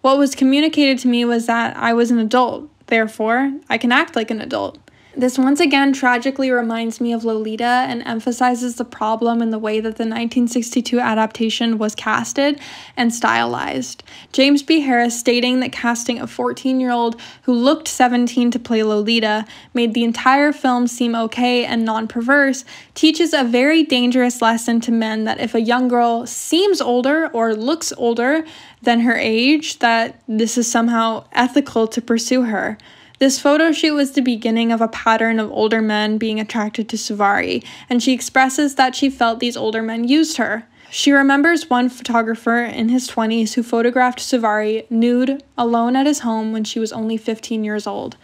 What was communicated to me was that I was an adult, therefore, I can act like an adult. This once again tragically reminds me of Lolita and emphasizes the problem in the way that the 1962 adaptation was casted and stylized. James B. Harris stating that casting a 14 year old who looked 17 to play Lolita made the entire film seem okay and non perverse teaches a very dangerous lesson to men that if a young girl seems older or looks older than her age, that this is somehow ethical to pursue her. This photo shoot was the beginning of a pattern of older men being attracted to Suvari, and she expresses that she felt these older men used her. She remembers one photographer in his 20s who photographed Suvari nude alone at his home when she was only 15 years old,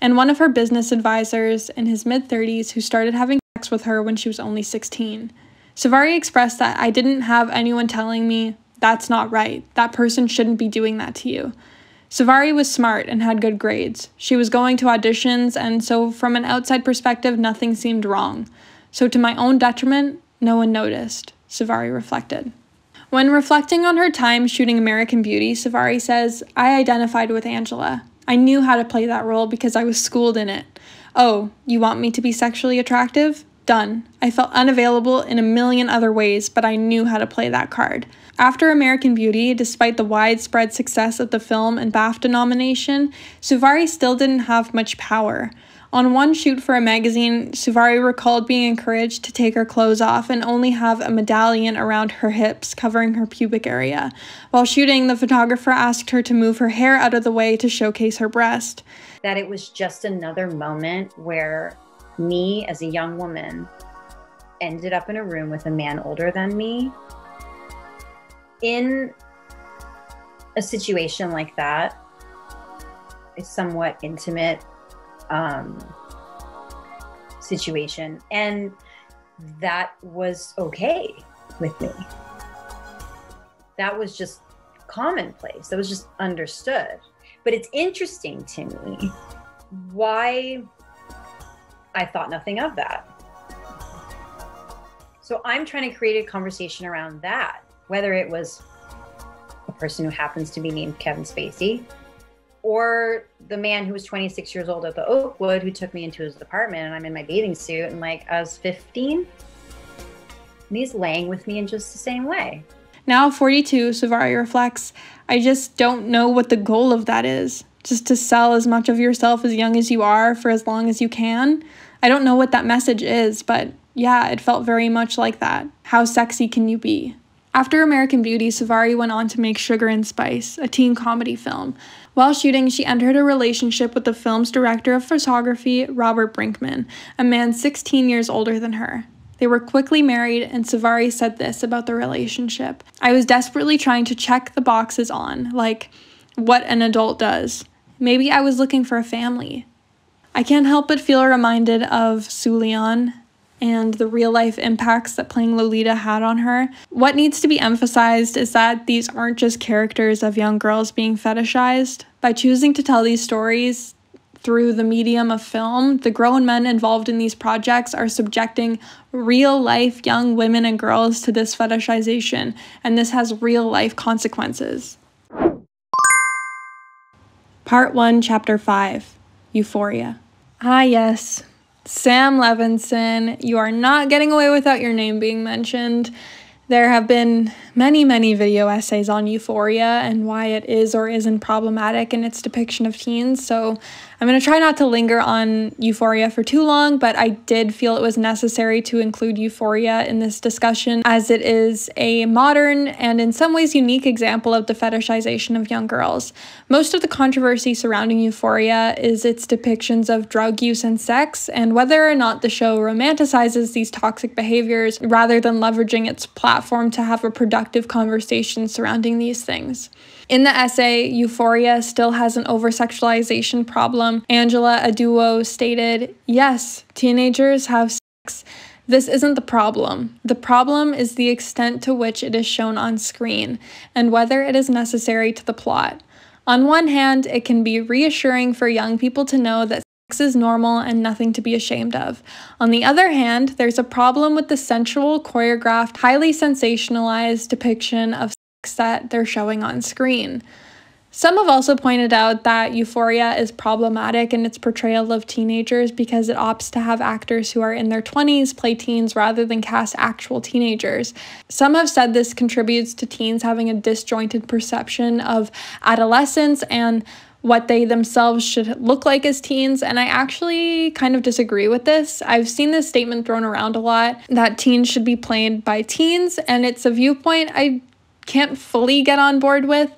and one of her business advisors in his mid 30s who started having sex with her when she was only 16. Suvari expressed that I didn't have anyone telling me that's not right. That person shouldn't be doing that to you. Suvari was smart and had good grades. She was going to auditions, and so from an outside perspective, nothing seemed wrong. So, to my own detriment, no one noticed, Suvari reflected. When reflecting on her time shooting American Beauty, Suvari says, I identified with Angela. I knew how to play that role because I was schooled in it. Oh, you want me to be sexually attractive? Done. I felt unavailable in a million other ways, but I knew how to play that card. After American Beauty, despite the widespread success of the film and BAFTA nomination, Suvari still didn't have much power. On one shoot for a magazine, Suvari recalled being encouraged to take her clothes off and only have a medallion around her hips covering her pubic area. While shooting, the photographer asked her to move her hair out of the way to showcase her breast. That it was just another moment where me as a young woman ended up in a room with a man older than me in a situation like that a somewhat intimate um, situation. And that was okay with me. That was just commonplace. That was just understood. But it's interesting to me why I thought nothing of that. So I'm trying to create a conversation around that, whether it was a person who happens to be named Kevin Spacey or the man who was 26 years old at the Oakwood who took me into his apartment and I'm in my bathing suit and like I was 15 and he's laying with me in just the same way. Now, 42, Suvari reflects, I just don't know what the goal of that is. Just to sell as much of yourself as young as you are for as long as you can. I don't know what that message is, but yeah, it felt very much like that. How sexy can you be? After American Beauty, Suvari went on to make Sugar and Spice, a teen comedy film. While shooting, she entered a relationship with the film's director of photography, Robert Brinkmann, a man 16 years older than her. They were quickly married, and Suvari said this about the relationship I was desperately trying to check the boxes on, like what an adult does. Maybe I was looking for a family. I can't help but feel reminded of Sue Lyon and the real life impacts that playing Lolita had on her. What needs to be emphasized is that these aren't just characters of young girls being fetishized. By choosing to tell these stories, through the medium of film, the grown men involved in these projects are subjecting real life young women and girls to this fetishization, and this has real life consequences. Part 1, Chapter 5 Euphoria. Ah, yes. Sam Levinson, you are not getting away without your name being mentioned. There have been many, many video essays on euphoria and why it is or isn't problematic in its depiction of teens, so I'm going to try not to linger on euphoria for too long, but I did feel it was necessary to include euphoria in this discussion as it is a modern and in some ways unique example of the fetishization of young girls. Most of the controversy surrounding euphoria is its depictions of drug use and sex, and whether or not the show romanticizes these toxic behaviors rather than leveraging its platform to have a productive conversation surrounding these things. In the essay, Euphoria still has an over sexualization problem. Angela Aduo stated, Yes, teenagers have sex. This isn't the problem. The problem is the extent to which it is shown on screen and whether it is necessary to the plot. On one hand, it can be reassuring for young people to know that sex is normal and nothing to be ashamed of. On the other hand, there's a problem with the sensual, choreographed, highly sensationalized depiction of that they're showing on screen. Some have also pointed out that Euphoria is problematic in its portrayal of teenagers because it opts to have actors who are in their 20s play teens rather than cast actual teenagers. Some have said this contributes to teens having a disjointed perception of adolescence and what they themselves should look like as teens, and I actually kind of disagree with this. I've seen this statement thrown around a lot that teens should be played by teens, and it's a viewpoint I can't fully get on board with.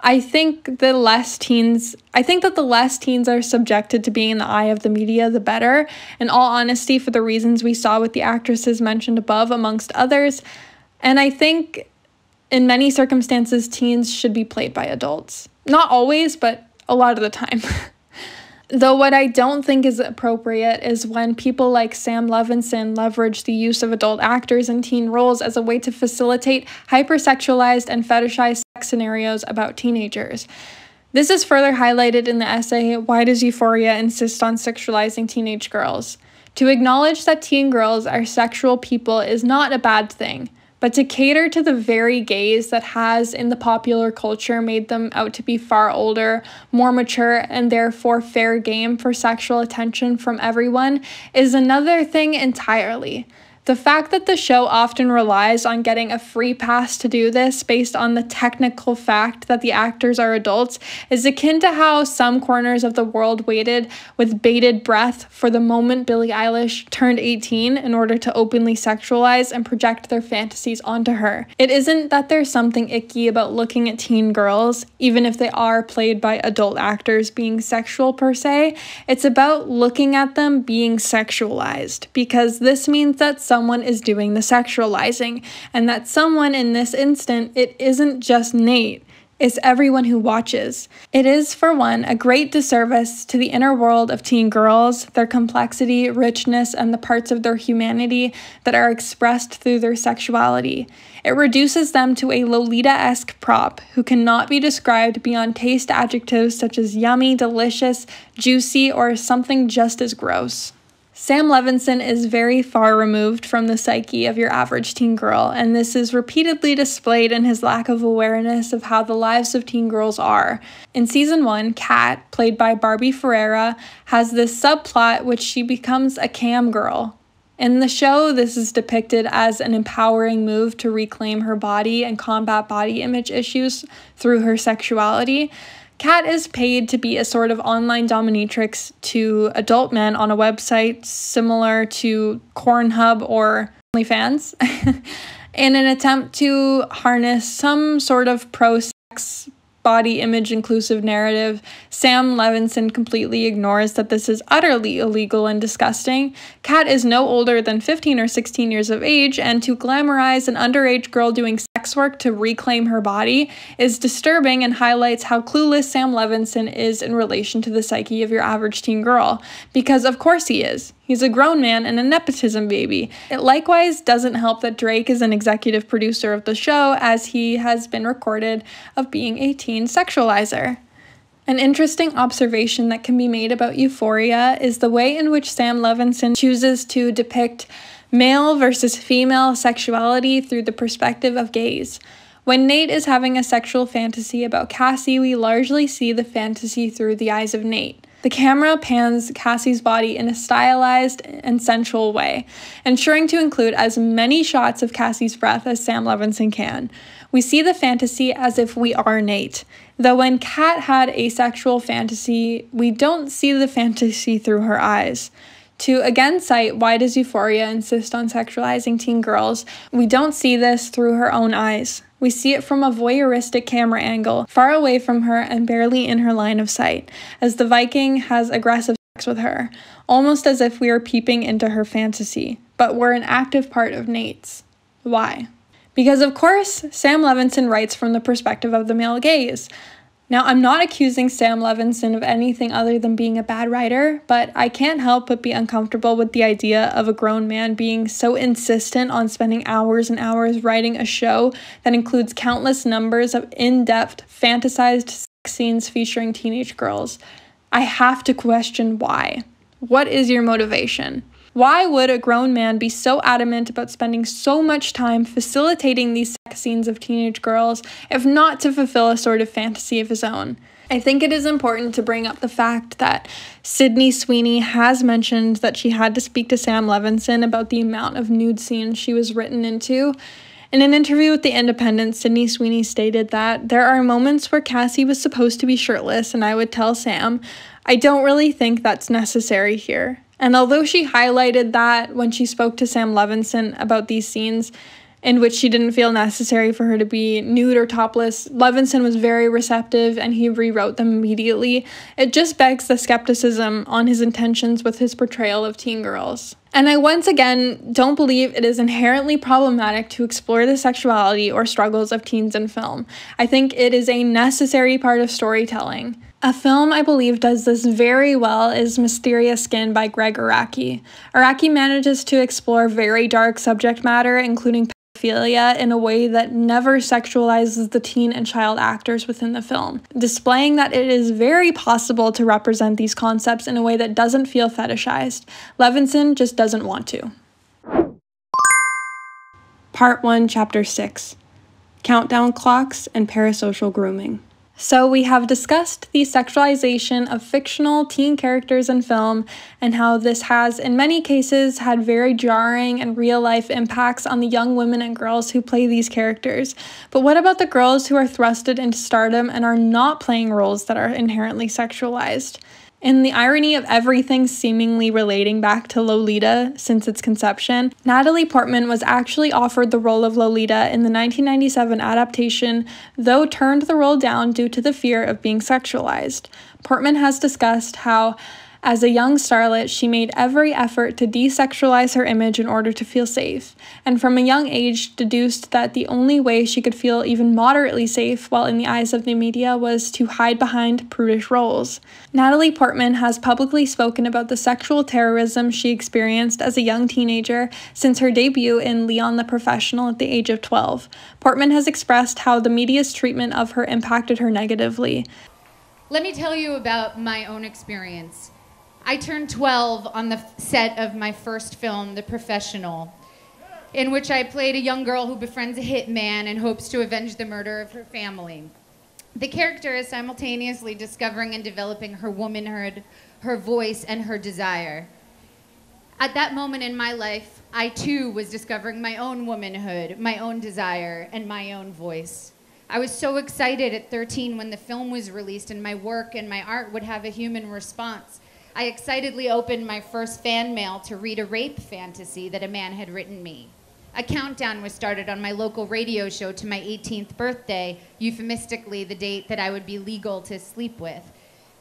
I think the less teens, I think that the less teens are subjected to being in the eye of the media, the better. In all honesty, for the reasons we saw with the actresses mentioned above, amongst others. And I think in many circumstances, teens should be played by adults. Not always, but a lot of the time. Though what I don't think is appropriate is when people like Sam Levinson leverage the use of adult actors in teen roles as a way to facilitate hypersexualized and fetishized sex scenarios about teenagers. This is further highlighted in the essay Why Does Euphoria Insist on Sexualizing Teenage Girls? To acknowledge that teen girls are sexual people is not a bad thing but to cater to the very gaze that has in the popular culture made them out to be far older, more mature, and therefore fair game for sexual attention from everyone is another thing entirely. The fact that the show often relies on getting a free pass to do this based on the technical fact that the actors are adults is akin to how some corners of the world waited with bated breath for the moment Billie Eilish turned 18 in order to openly sexualize and project their fantasies onto her. It isn't that there's something icky about looking at teen girls, even if they are played by adult actors being sexual per se, it's about looking at them being sexualized because this means that someone is doing the sexualizing, and that someone in this instant, it isn't just Nate. It's everyone who watches. It is, for one, a great disservice to the inner world of teen girls, their complexity, richness, and the parts of their humanity that are expressed through their sexuality. It reduces them to a Lolita esque prop who cannot be described beyond taste adjectives such as yummy, delicious, juicy, or something just as gross. Sam Levinson is very far removed from the psyche of your average teen girl, and this is repeatedly displayed in his lack of awareness of how the lives of teen girls are. In season 1, Kat, played by Barbie Ferreira, has this subplot which she becomes a cam girl. In the show, this is depicted as an empowering move to reclaim her body and combat body image issues through her sexuality. Kat is paid to be a sort of online dominatrix to adult men on a website similar to Pornhub or OnlyFans in an attempt to harness some sort of pro sex body image inclusive narrative, Sam Levinson completely ignores that this is utterly illegal and disgusting. Kat is no older than 15 or 16 years of age, and to glamorize an underage girl doing sex work to reclaim her body is disturbing and highlights how clueless Sam Levinson is in relation to the psyche of your average teen girl. Because of course he is. He's a grown man and a nepotism baby. It likewise doesn't help that Drake is an executive producer of the show, as he has been recorded of being a teen sexualizer. An interesting observation that can be made about Euphoria is the way in which Sam Levinson chooses to depict male versus female sexuality through the perspective of gaze. When Nate is having a sexual fantasy about Cassie, we largely see the fantasy through the eyes of Nate. The camera pans Cassie's body in a stylized and sensual way, ensuring to include as many shots of Cassie's breath as Sam Levinson can. We see the fantasy as if we are Nate. Though when Kat had a sexual fantasy, we don't see the fantasy through her eyes. To again cite why does Euphoria insist on sexualizing teen girls, we don't see this through her own eyes. We see it from a voyeuristic camera angle, far away from her and barely in her line of sight, as the Viking has aggressive sex with her, almost as if we are peeping into her fantasy, but we're an active part of Nate's. Why? Because, of course, Sam Levinson writes from the perspective of the male gaze. Now, I'm not accusing Sam Levinson of anything other than being a bad writer, but I can't help but be uncomfortable with the idea of a grown man being so insistent on spending hours and hours writing a show that includes countless numbers of in depth, fantasized sex scenes featuring teenage girls. I have to question why. What is your motivation? Why would a grown man be so adamant about spending so much time facilitating these sex scenes of teenage girls, if not to fulfill a sort of fantasy of his own. I think it is important to bring up the fact that Sydney Sweeney has mentioned that she had to speak to Sam Levinson about the amount of nude scenes she was written into. In an interview with The Independent, Sydney Sweeney stated that there are moments where Cassie was supposed to be shirtless, and I would tell Sam, I don't really think that's necessary here. And although she highlighted that when she spoke to Sam Levinson about these scenes, in which she didn't feel necessary for her to be nude or topless, Levinson was very receptive and he rewrote them immediately. It just begs the skepticism on his intentions with his portrayal of teen girls. And I once again don't believe it is inherently problematic to explore the sexuality or struggles of teens in film. I think it is a necessary part of storytelling. A film I believe does this very well is Mysterious Skin by Gregg Araki. Araki manages to explore very dark subject matter, including pedophilia, in a way that never sexualizes the teen and child actors within the film, displaying that it is very possible to represent these concepts in a way that doesn't feel fetishized. Levinson just doesn't want to. Part 1, Chapter 6 Countdown Clocks and Parasocial Grooming. So, we have discussed the sexualization of fictional teen characters in film and how this has, in many cases, had very jarring and real life impacts on the young women and girls who play these characters. But what about the girls who are thrusted into stardom and are not playing roles that are inherently sexualized? In the irony of everything seemingly relating back to Lolita since its conception, Natalie Portman was actually offered the role of Lolita in the 1997 adaptation, though turned the role down due to the fear of being sexualized. Portman has discussed how as a young starlet, she made every effort to desexualize her image in order to feel safe, and from a young age deduced that the only way she could feel even moderately safe while in the eyes of the media was to hide behind prudish roles. Natalie Portman has publicly spoken about the sexual terrorism she experienced as a young teenager since her debut in Leon the Professional at the age of 12. Portman has expressed how the media's treatment of her impacted her negatively. Let me tell you about my own experience. I turned 12 on the set of my first film, The Professional, in which I played a young girl who befriends a hitman and hopes to avenge the murder of her family. The character is simultaneously discovering and developing her womanhood, her voice, and her desire. At that moment in my life, I too was discovering my own womanhood, my own desire, and my own voice. I was so excited at 13 when the film was released and my work and my art would have a human response. I excitedly opened my first fan mail to read a rape fantasy that a man had written me. A countdown was started on my local radio show to my 18th birthday, euphemistically the date that I would be legal to sleep with.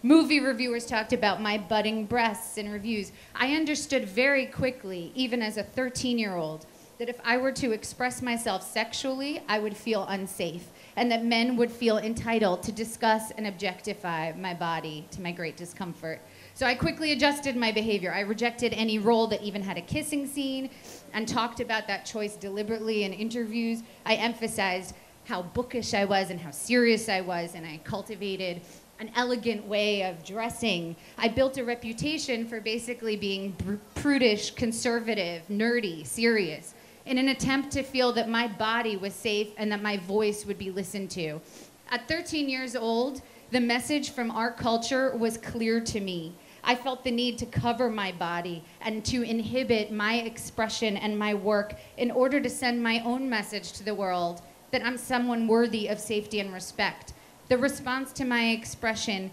Movie reviewers talked about my budding breasts in reviews. I understood very quickly, even as a 13 year old, that if I were to express myself sexually, I would feel unsafe, and that men would feel entitled to discuss and objectify my body to my great discomfort. So I quickly adjusted my behavior. I rejected any role that even had a kissing scene and talked about that choice deliberately in interviews. I emphasized how bookish I was and how serious I was, and I cultivated an elegant way of dressing. I built a reputation for basically being prudish, conservative, nerdy, serious, in an attempt to feel that my body was safe and that my voice would be listened to. At 13 years old, the message from art culture was clear to me. I felt the need to cover my body and to inhibit my expression and my work in order to send my own message to the world that I'm someone worthy of safety and respect. The response to my expression,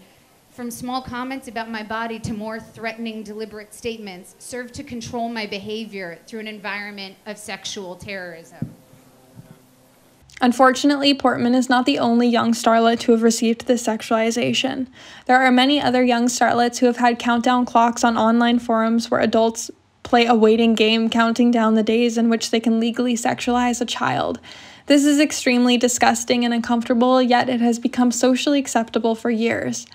from small comments about my body to more threatening, deliberate statements, served to control my behavior through an environment of sexual terrorism. Unfortunately, Portman is not the only young starlet to have received this sexualization. There are many other young starlets who have had countdown clocks on online forums where adults play a waiting game counting down the days in which they can legally sexualize a child. This is extremely disgusting and uncomfortable, yet it has become socially acceptable for years.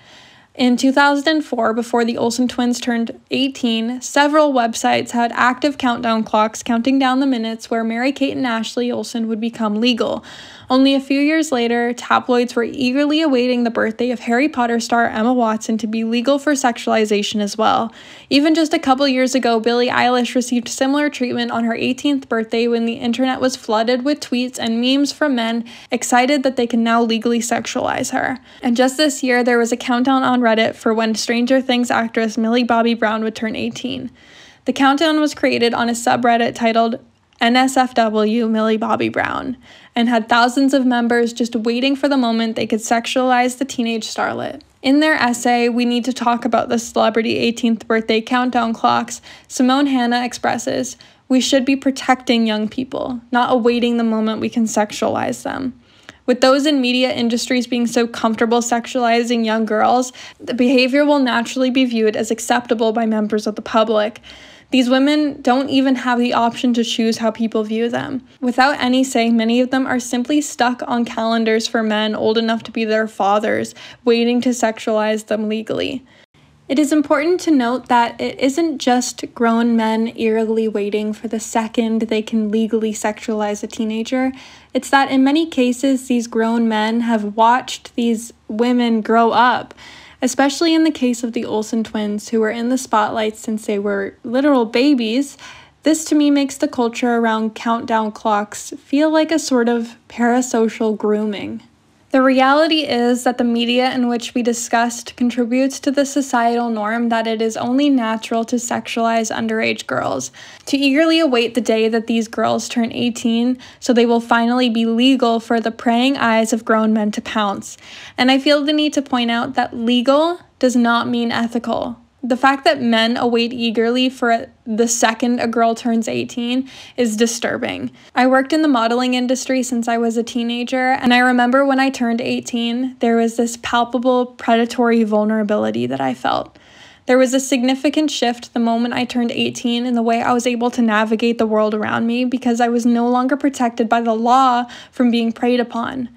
In 2004, before the Olsen twins turned 18, several websites had active countdown clocks counting down the minutes where Mary Kate and Ashley Olsen would become legal. Only a few years later, tabloids were eagerly awaiting the birthday of Harry Potter star Emma Watson to be legal for sexualization as well. Even just a couple years ago, Billie Eilish received similar treatment on her 18th birthday when the internet was flooded with tweets and memes from men excited that they can now legally sexualize her. And just this year, there was a countdown on Reddit for when Stranger Things actress Millie Bobby Brown would turn 18. The countdown was created on a subreddit titled NSFW Millie Bobby Brown and had thousands of members just waiting for the moment they could sexualize the teenage starlet. In their essay, We Need to Talk About the Celebrity 18th Birthday Countdown Clocks, Simone Hanna expresses, We should be protecting young people, not awaiting the moment we can sexualize them. With those in media industries being so comfortable sexualizing young girls, the behavior will naturally be viewed as acceptable by members of the public. These women don't even have the option to choose how people view them. Without any say, many of them are simply stuck on calendars for men old enough to be their fathers, waiting to sexualize them legally. It is important to note that it isn't just grown men eagerly waiting for the second they can legally sexualize a teenager. It's that in many cases, these grown men have watched these women grow up especially in the case of the Olsen twins, who were in the spotlight since they were literal babies. This to me makes the culture around countdown clocks feel like a sort of parasocial grooming. The reality is that the media in which we discussed contributes to the societal norm that it is only natural to sexualize underage girls, to eagerly await the day that these girls turn 18 so they will finally be legal for the praying eyes of grown men to pounce. And I feel the need to point out that legal does not mean ethical. The fact that men await eagerly for the second a girl turns 18 is disturbing. I worked in the modeling industry since I was a teenager, and I remember when I turned 18, there was this palpable predatory vulnerability that I felt. There was a significant shift the moment I turned 18 in the way I was able to navigate the world around me because I was no longer protected by the law from being preyed upon.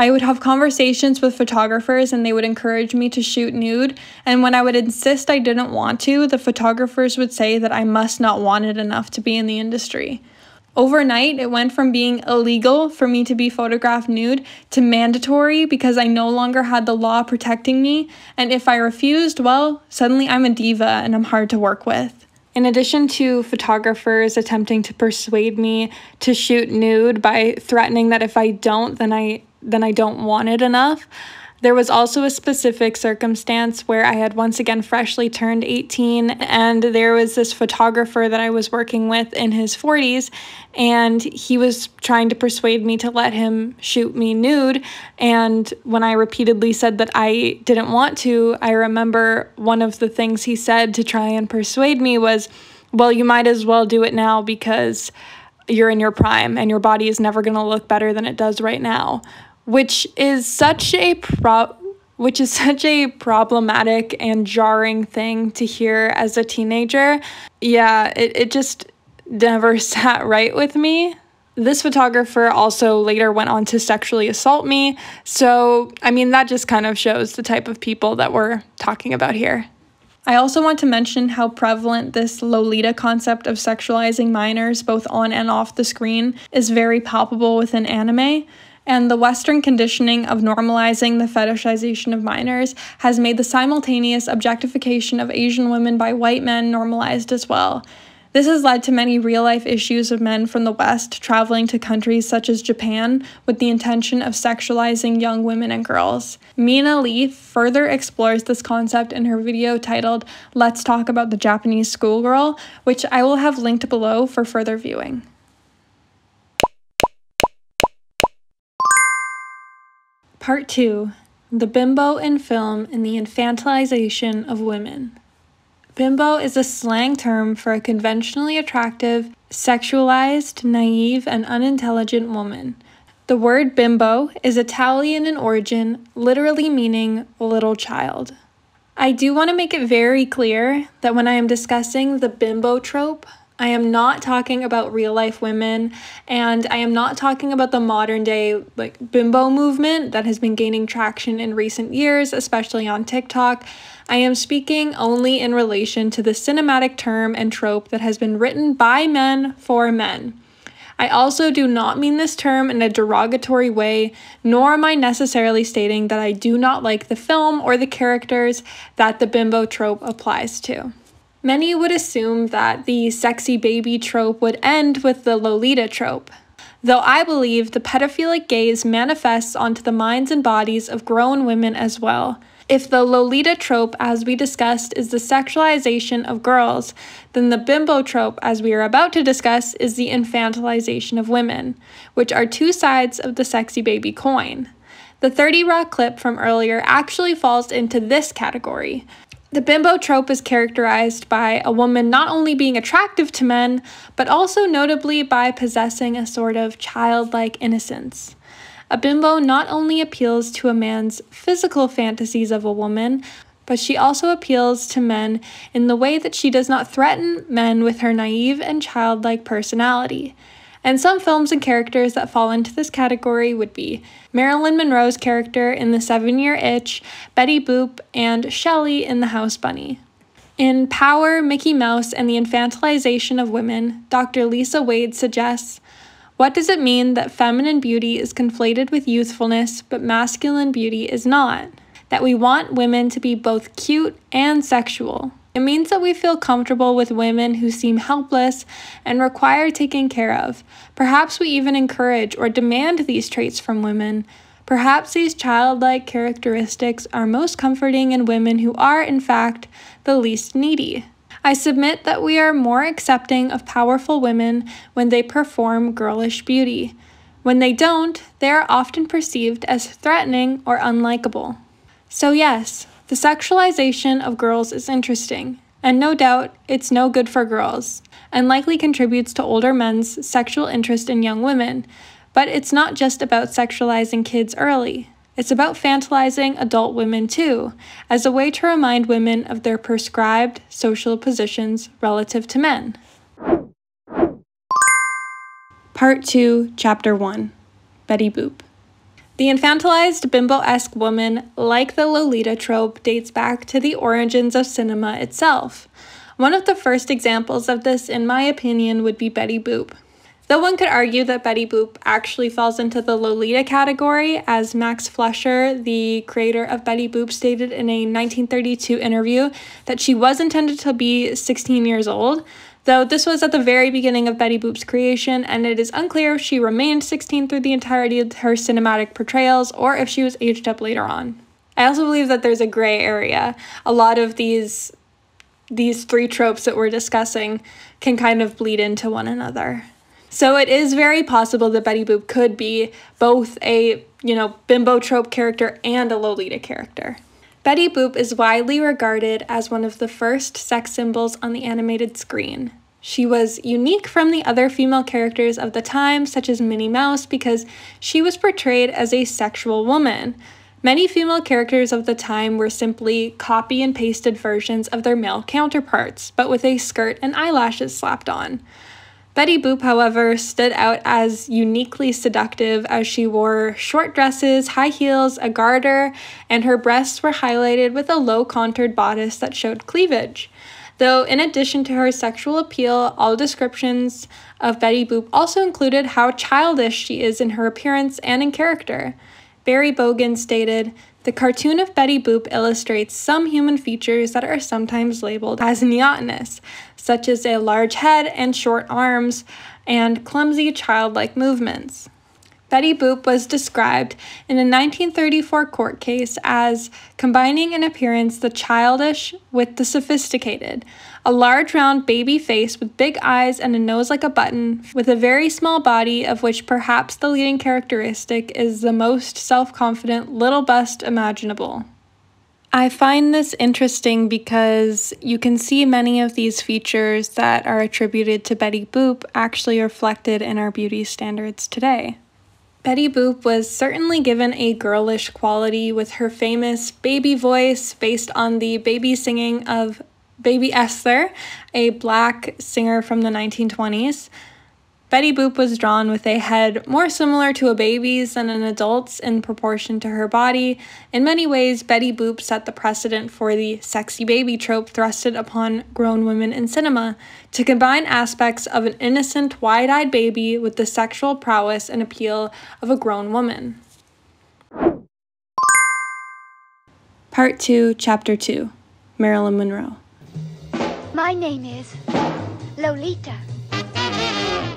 I would have conversations with photographers and they would encourage me to shoot nude. And when I would insist I didn't want to, the photographers would say that I must not want it enough to be in the industry. Overnight, it went from being illegal for me to be photographed nude to mandatory because I no longer had the law protecting me. And if I refused, well, suddenly I'm a diva and I'm hard to work with. In addition to photographers attempting to persuade me to shoot nude by threatening that if I don't, then I then I don't want it enough. There was also a specific circumstance where I had once again freshly turned 18, and there was this photographer that I was working with in his 40s, and he was trying to persuade me to let him shoot me nude. And when I repeatedly said that I didn't want to, I remember one of the things he said to try and persuade me was, Well, you might as well do it now because you're in your prime and your body is never going to look better than it does right now which is such a pro which is such a problematic and jarring thing to hear as a teenager. Yeah, it, it just never sat right with me. This photographer also later went on to sexually assault me. So, I mean, that just kind of shows the type of people that we're talking about here. I also want to mention how prevalent this Lolita concept of sexualizing minors, both on and off the screen, is very palpable within anime and the Western conditioning of normalizing the fetishization of minors has made the simultaneous objectification of Asian women by white men normalized as well. This has led to many real life issues of men from the West traveling to countries such as Japan with the intention of sexualizing young women and girls. Mina Le further explores this concept in her video titled Let's Talk About the Japanese Schoolgirl, which I will have linked below for further viewing. Part 2 The Bimbo in Film and the Infantilization of Women. Bimbo is a slang term for a conventionally attractive, sexualized, naive, and unintelligent woman. The word bimbo is Italian in origin, literally meaning little child. I do want to make it very clear that when I am discussing the bimbo trope, I am not talking about real life women, and I am not talking about the modern day like bimbo movement that has been gaining traction in recent years, especially on TikTok. I am speaking only in relation to the cinematic term and trope that has been written by men for men. I also do not mean this term in a derogatory way, nor am I necessarily stating that I do not like the film or the characters that the bimbo trope applies to. Many would assume that the sexy baby trope would end with the Lolita trope. Though I believe the pedophilic gaze manifests onto the minds and bodies of grown women as well. If the Lolita trope, as we discussed, is the sexualization of girls, then the bimbo trope, as we are about to discuss, is the infantilization of women, which are two sides of the sexy baby coin. The 30 Rock clip from earlier actually falls into this category, the bimbo trope is characterized by a woman not only being attractive to men, but also notably by possessing a sort of childlike innocence. A bimbo not only appeals to a man's physical fantasies of a woman, but she also appeals to men in the way that she does not threaten men with her naive and childlike personality. And some films and characters that fall into this category would be Marilyn Monroe's character in The Seven Year Itch, Betty Boop, and Shelley in The House Bunny. In Power, Mickey Mouse, and the Infantilization of Women, Dr. Lisa Wade suggests What does it mean that feminine beauty is conflated with youthfulness, but masculine beauty is not? That we want women to be both cute and sexual. It means that we feel comfortable with women who seem helpless and require taking care of. Perhaps we even encourage or demand these traits from women. Perhaps these childlike characteristics are most comforting in women who are, in fact, the least needy. I submit that we are more accepting of powerful women when they perform girlish beauty. When they don't, they are often perceived as threatening or unlikable. So, yes, the sexualization of girls is interesting, and no doubt it's no good for girls, and likely contributes to older men's sexual interest in young women. But it's not just about sexualizing kids early. It's about fantilizing adult women too, as a way to remind women of their prescribed social positions relative to men. Part 2, Chapter 1 Betty Boop. The infantilized bimbo esque woman, like the Lolita trope, dates back to the origins of cinema itself. One of the first examples of this, in my opinion, would be Betty Boop. Though one could argue that Betty Boop actually falls into the Lolita category, as Max Fleischer, the creator of Betty Boop, stated in a 1932 interview that she was intended to be 16 years old, though this was at the very beginning of Betty Boop's creation, and it is unclear if she remained 16 through the entirety of her cinematic portrayals or if she was aged up later on. I also believe that there's a gray area. A lot of these these three tropes that we're discussing can kind of bleed into one another. So it is very possible that Betty Boop could be both a, you know, bimbo trope character and a Lolita character. Betty Boop is widely regarded as one of the first sex symbols on the animated screen. She was unique from the other female characters of the time, such as Minnie Mouse, because she was portrayed as a sexual woman. Many female characters of the time were simply copy and pasted versions of their male counterparts, but with a skirt and eyelashes slapped on. Betty Boop, however, stood out as uniquely seductive as she wore short dresses, high heels, a garter, and her breasts were highlighted with a low contoured bodice that showed cleavage. Though, in addition to her sexual appeal, all descriptions of Betty Boop also included how childish she is in her appearance and in character. Barry Bogan stated, the cartoon of Betty Boop illustrates some human features that are sometimes labeled as neotenous, such as a large head and short arms, and clumsy childlike movements. Betty Boop was described in a 1934 court case as combining in appearance the childish with the sophisticated, a large round baby face with big eyes and a nose like a button, with a very small body, of which perhaps the leading characteristic is the most self confident little bust imaginable. I find this interesting because you can see many of these features that are attributed to Betty Boop actually reflected in our beauty standards today. Betty Boop was certainly given a girlish quality with her famous baby voice based on the baby singing of Baby Esther, a black singer from the 1920s. Betty Boop was drawn with a head more similar to a baby's than an adult's in proportion to her body. In many ways, Betty Boop set the precedent for the sexy baby trope thrusted upon grown women in cinema to combine aspects of an innocent, wide eyed baby with the sexual prowess and appeal of a grown woman. Part 2, Chapter 2 Marilyn Monroe. My name is Lolita.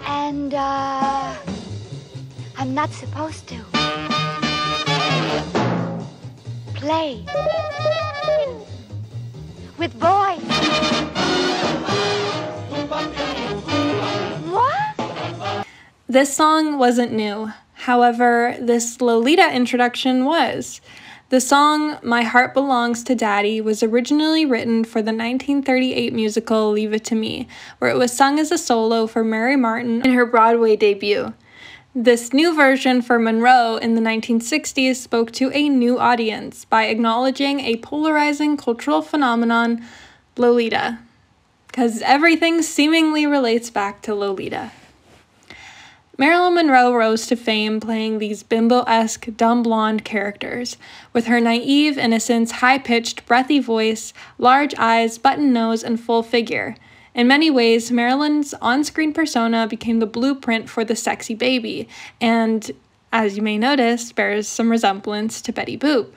And, uh, I'm not supposed to play with boys. What? This song wasn't new. However, this Lolita introduction was. The song My Heart Belongs to Daddy was originally written for the 1938 musical Leave It to Me, where it was sung as a solo for Mary Martin in her Broadway debut. This new version for Monroe in the 1960s spoke to a new audience by acknowledging a polarizing cultural phenomenon, Lolita. Because everything seemingly relates back to Lolita. Marilyn Monroe rose to fame playing these bimbo esque, dumb blonde characters. With her naive innocence, high pitched, breathy voice, large eyes, button nose, and full figure. In many ways, Marilyn's on screen persona became the blueprint for the sexy baby, and, as you may notice, bears some resemblance to Betty Boop.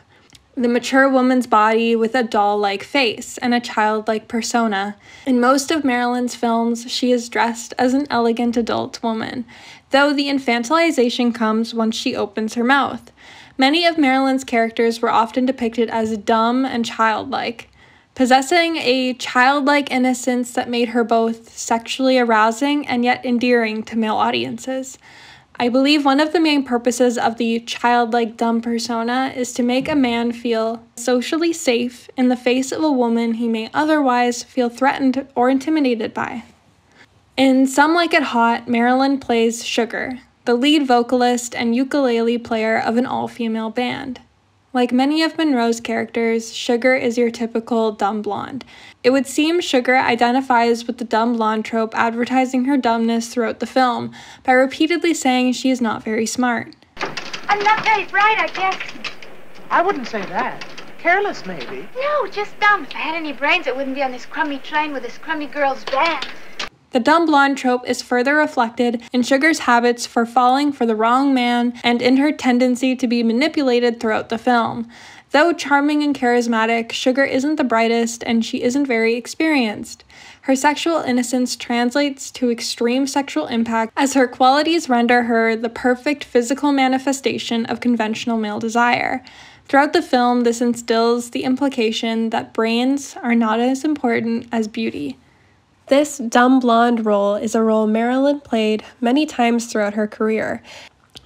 The mature woman's body with a doll like face and a childlike persona. In most of Marilyn's films, she is dressed as an elegant adult woman, though the infantilization comes once she opens her mouth. Many of Marilyn's characters were often depicted as dumb and childlike, possessing a childlike innocence that made her both sexually arousing and yet endearing to male audiences. I believe one of the main purposes of the childlike dumb persona is to make a man feel socially safe in the face of a woman he may otherwise feel threatened or intimidated by. In Some Like It Hot, Marilyn plays Sugar, the lead vocalist and ukulele player of an all female band. Like many of Monroe's characters, Sugar is your typical dumb blonde. It would seem Sugar identifies with the dumb blonde trope, advertising her dumbness throughout the film by repeatedly saying she is not very smart. I'm not very bright, I guess. I wouldn't say that. Careless, maybe. No, just dumb. If I had any brains, I wouldn't be on this crummy train with this crummy girl's band. The dumb blonde trope is further reflected in Sugar's habits for falling for the wrong man and in her tendency to be manipulated throughout the film. Though charming and charismatic, Sugar isn't the brightest and she isn't very experienced. Her sexual innocence translates to extreme sexual impact as her qualities render her the perfect physical manifestation of conventional male desire. Throughout the film, this instills the implication that brains are not as important as beauty. This dumb blonde role is a role Marilyn played many times throughout her career,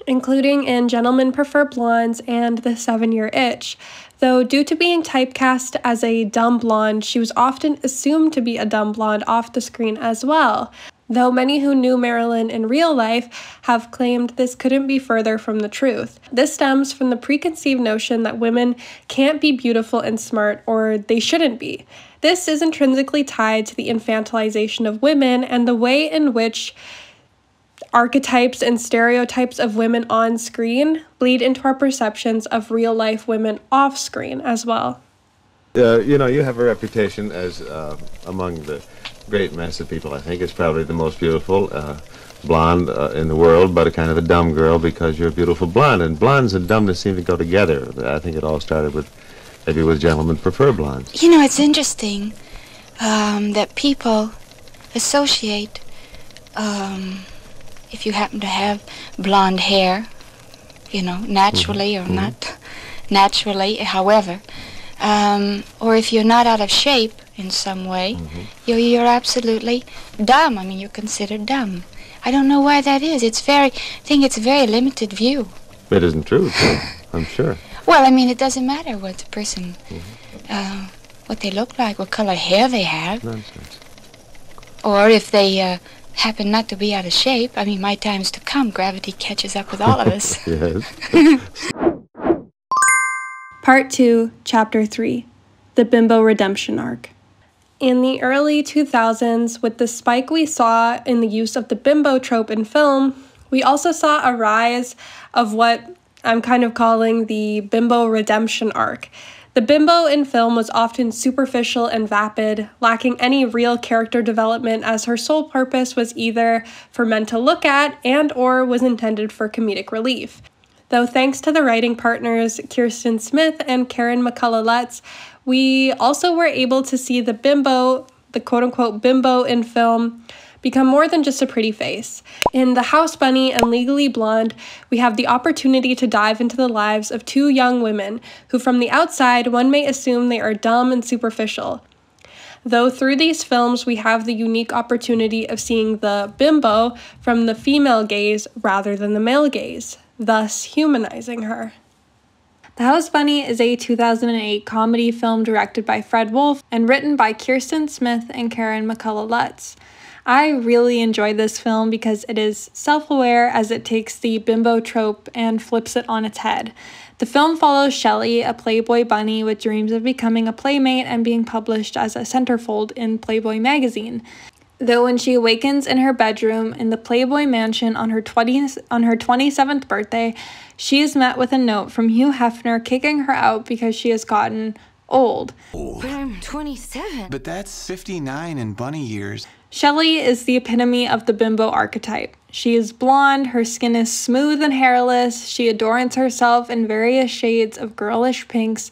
including in Gentlemen Prefer Blondes and The Seven Year Itch. Though, due to being typecast as a dumb blonde, she was often assumed to be a dumb blonde off the screen as well. Though many who knew Marilyn in real life have claimed this couldn't be further from the truth. This stems from the preconceived notion that women can't be beautiful and smart, or they shouldn't be. This is intrinsically tied to the infantilization of women and the way in which archetypes and stereotypes of women on screen bleed into our perceptions of real life women off screen as well. Uh, you know, you have a reputation as uh, among the great mass of people. I think it's probably the most beautiful uh, blonde uh, in the world, but a kind of a dumb girl because you're a beautiful blonde. And blondes and dumbness seem to go together. I think it all started with maybe with gentlemen prefer blondes. You know, it's interesting um, that people associate, um, if you happen to have blonde hair, you know, naturally or not naturally, however, um, or if you're not out of shape in some way, you're, you're absolutely dumb. I mean, you're considered dumb. I don't know why that is. It's very, I think it's a very limited view. It isn't true, I'm sure. Well, I mean, it doesn't matter what the person, uh, what they look like, what color hair they have, Nonsense. or if they uh, happen not to be out of shape. I mean, my time's to come. Gravity catches up with all of us. yes. Part 2, Chapter 3 The Bimbo Redemption Arc. In the early 2000s, with the spike we saw in the use of the bimbo trope in film, we also saw a rise of what I'm kind of calling the bimbo redemption arc. The bimbo in film was often superficial and vapid, lacking any real character development as her sole purpose was either for men to look at and or was intended for comedic relief. Though thanks to the writing partners Kirsten Smith and Karen McCullah Lutz, we also were able to see the bimbo, the quote unquote bimbo in film, become more than just a pretty face. In The House Bunny and Legally Blonde, we have the opportunity to dive into the lives of two young women who, from the outside, one may assume they are dumb and superficial. Though through these films, we have the unique opportunity of seeing the bimbo from the female gaze rather than the male gaze, thus humanizing her. The House Bunny is a 2008 comedy film directed by Fred Wolf and written by Kirsten Smith and Karen McCullah Lutz. I really enjoy this film because it is self aware as it takes the bimbo trope and flips it on its head. The film follows Shelley, a Playboy bunny with dreams of becoming a playmate and being published as a centerfold in Playboy magazine. Though when she awakens in her bedroom in the Playboy mansion on her 20th, on her 27th birthday, she is met with a note from Hugh Hefner kicking her out because she has gotten old. But I'm 27. But that's 59 in bunny years. Shelley is the epitome of the bimbo archetype. She is blonde, her skin is smooth and hairless, she adorns herself in various shades of girlish pinks,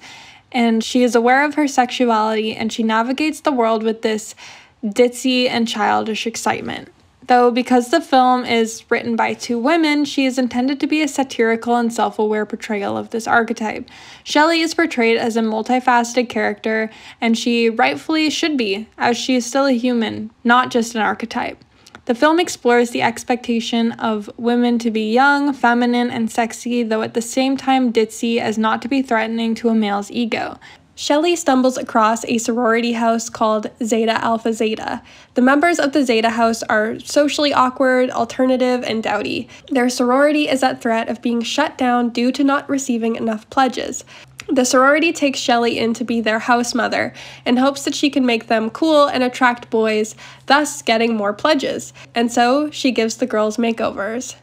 and she is aware of her sexuality and she navigates the world with this ditzy and childish excitement. Though, because the film is written by two women, she is intended to be a satirical and self aware portrayal of this archetype. Shelley is portrayed as a multifaceted character, and she rightfully should be, as she is still a human, not just an archetype. The film explores the expectation of women to be young, feminine, and sexy, though at the same time ditzy as not to be threatening to a male's ego. Shelley stumbles across a sorority house called Zeta Alpha Zeta. The members of the Zeta house are socially awkward, alternative, and dowdy. Their sorority is at threat of being shut down due to not receiving enough pledges. The sorority takes Shelley in to be their house mother and hopes that she can make them cool and attract boys, thus getting more pledges. And so she gives the girls makeovers.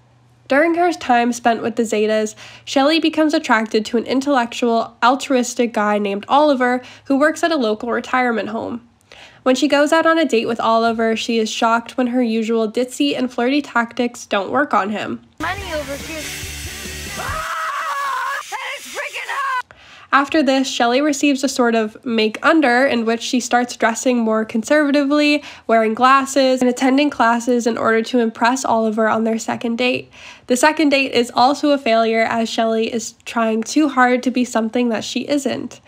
During her time spent with the Zetas, Shelley becomes attracted to an intellectual, altruistic guy named Oliver who works at a local retirement home. When she goes out on a date with Oliver, she is shocked when her usual ditzy and flirty tactics don't work on him. Money over here. After this, Shelley receives a sort of make under in which she starts dressing more conservatively, wearing glasses, and attending classes in order to impress Oliver on their second date. The second date is also a failure as Shelley is trying too hard to be something that she isn't.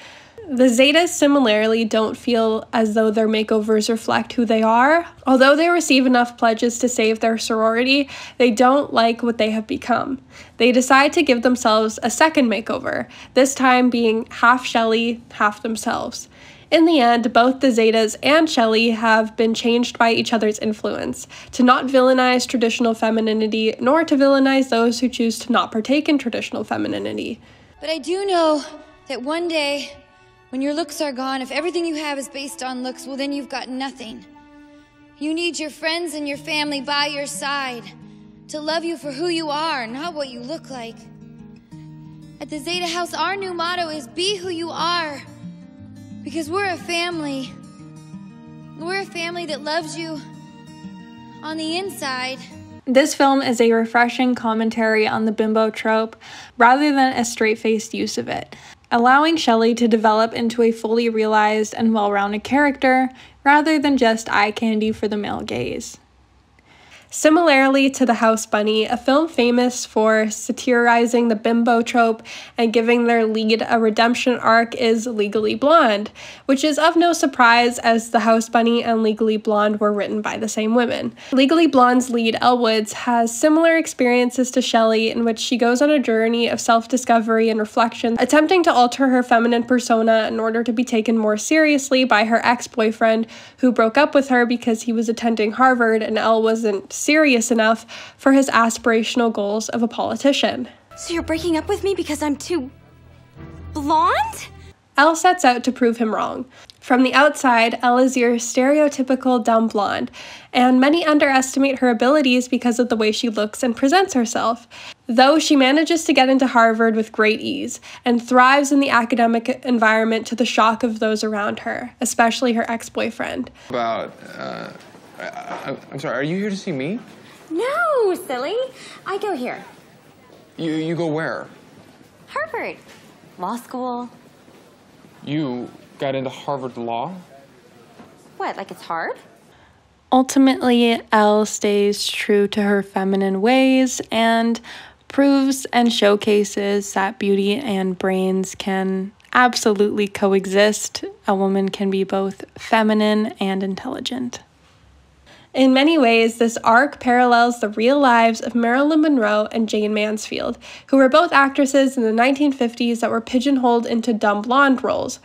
The Zetas similarly don't feel as though their makeovers reflect who they are. Although they receive enough pledges to save their sorority, they don't like what they have become. They decide to give themselves a second makeover, this time being half Shelley, half themselves. In the end, both the Zetas and Shelley have been changed by each other's influence, to not villainize traditional femininity, nor to villainize those who choose to not partake in traditional femininity. But I do know that one day, when your looks are gone, if everything you have is based on looks, well, then you've got nothing. You need your friends and your family by your side to love you for who you are, not what you look like. At the Zeta House, our new motto is be who you are. Because we're a family. We're a family that loves you on the inside. This film is a refreshing commentary on the bimbo trope rather than a straight faced use of it, allowing Shelley to develop into a fully realized and well rounded character rather than just eye candy for the male gaze. Similarly to The House Bunny, a film famous for satirizing the bimbo trope and giving their lead a redemption arc is Legally Blonde, which is of no surprise as The House Bunny and Legally Blonde were written by the same women. Legally Blonde's lead, Elle Woods, has similar experiences to Shelley in which she goes on a journey of self discovery and reflection, attempting to alter her feminine persona in order to be taken more seriously by her ex boyfriend, who broke up with her because he was attending Harvard and Elle wasn't serious enough for his aspirational goals of a politician. So you're breaking up with me because I'm too blonde? Elle sets out to prove him wrong. From the outside, Elle is your stereotypical dumb blonde, and many underestimate her abilities because of the way she looks and presents herself. Though she manages to get into Harvard with great ease and thrives in the academic environment to the shock of those around her, especially her ex boyfriend. About, uh, I, am sorry, are you here to see me? No, silly. I go here. You, you go where? Harvard. Law school. You got into Harvard Law? What, like it's hard? Ultimately, Elle stays true to her feminine ways and proves and showcases that beauty and brains can absolutely coexist. A woman can be both feminine and intelligent. In many ways, this arc parallels the real lives of Marilyn Monroe and Jayne Mansfield, who were both actresses in the 1950s that were pigeonholed into dumb blonde roles.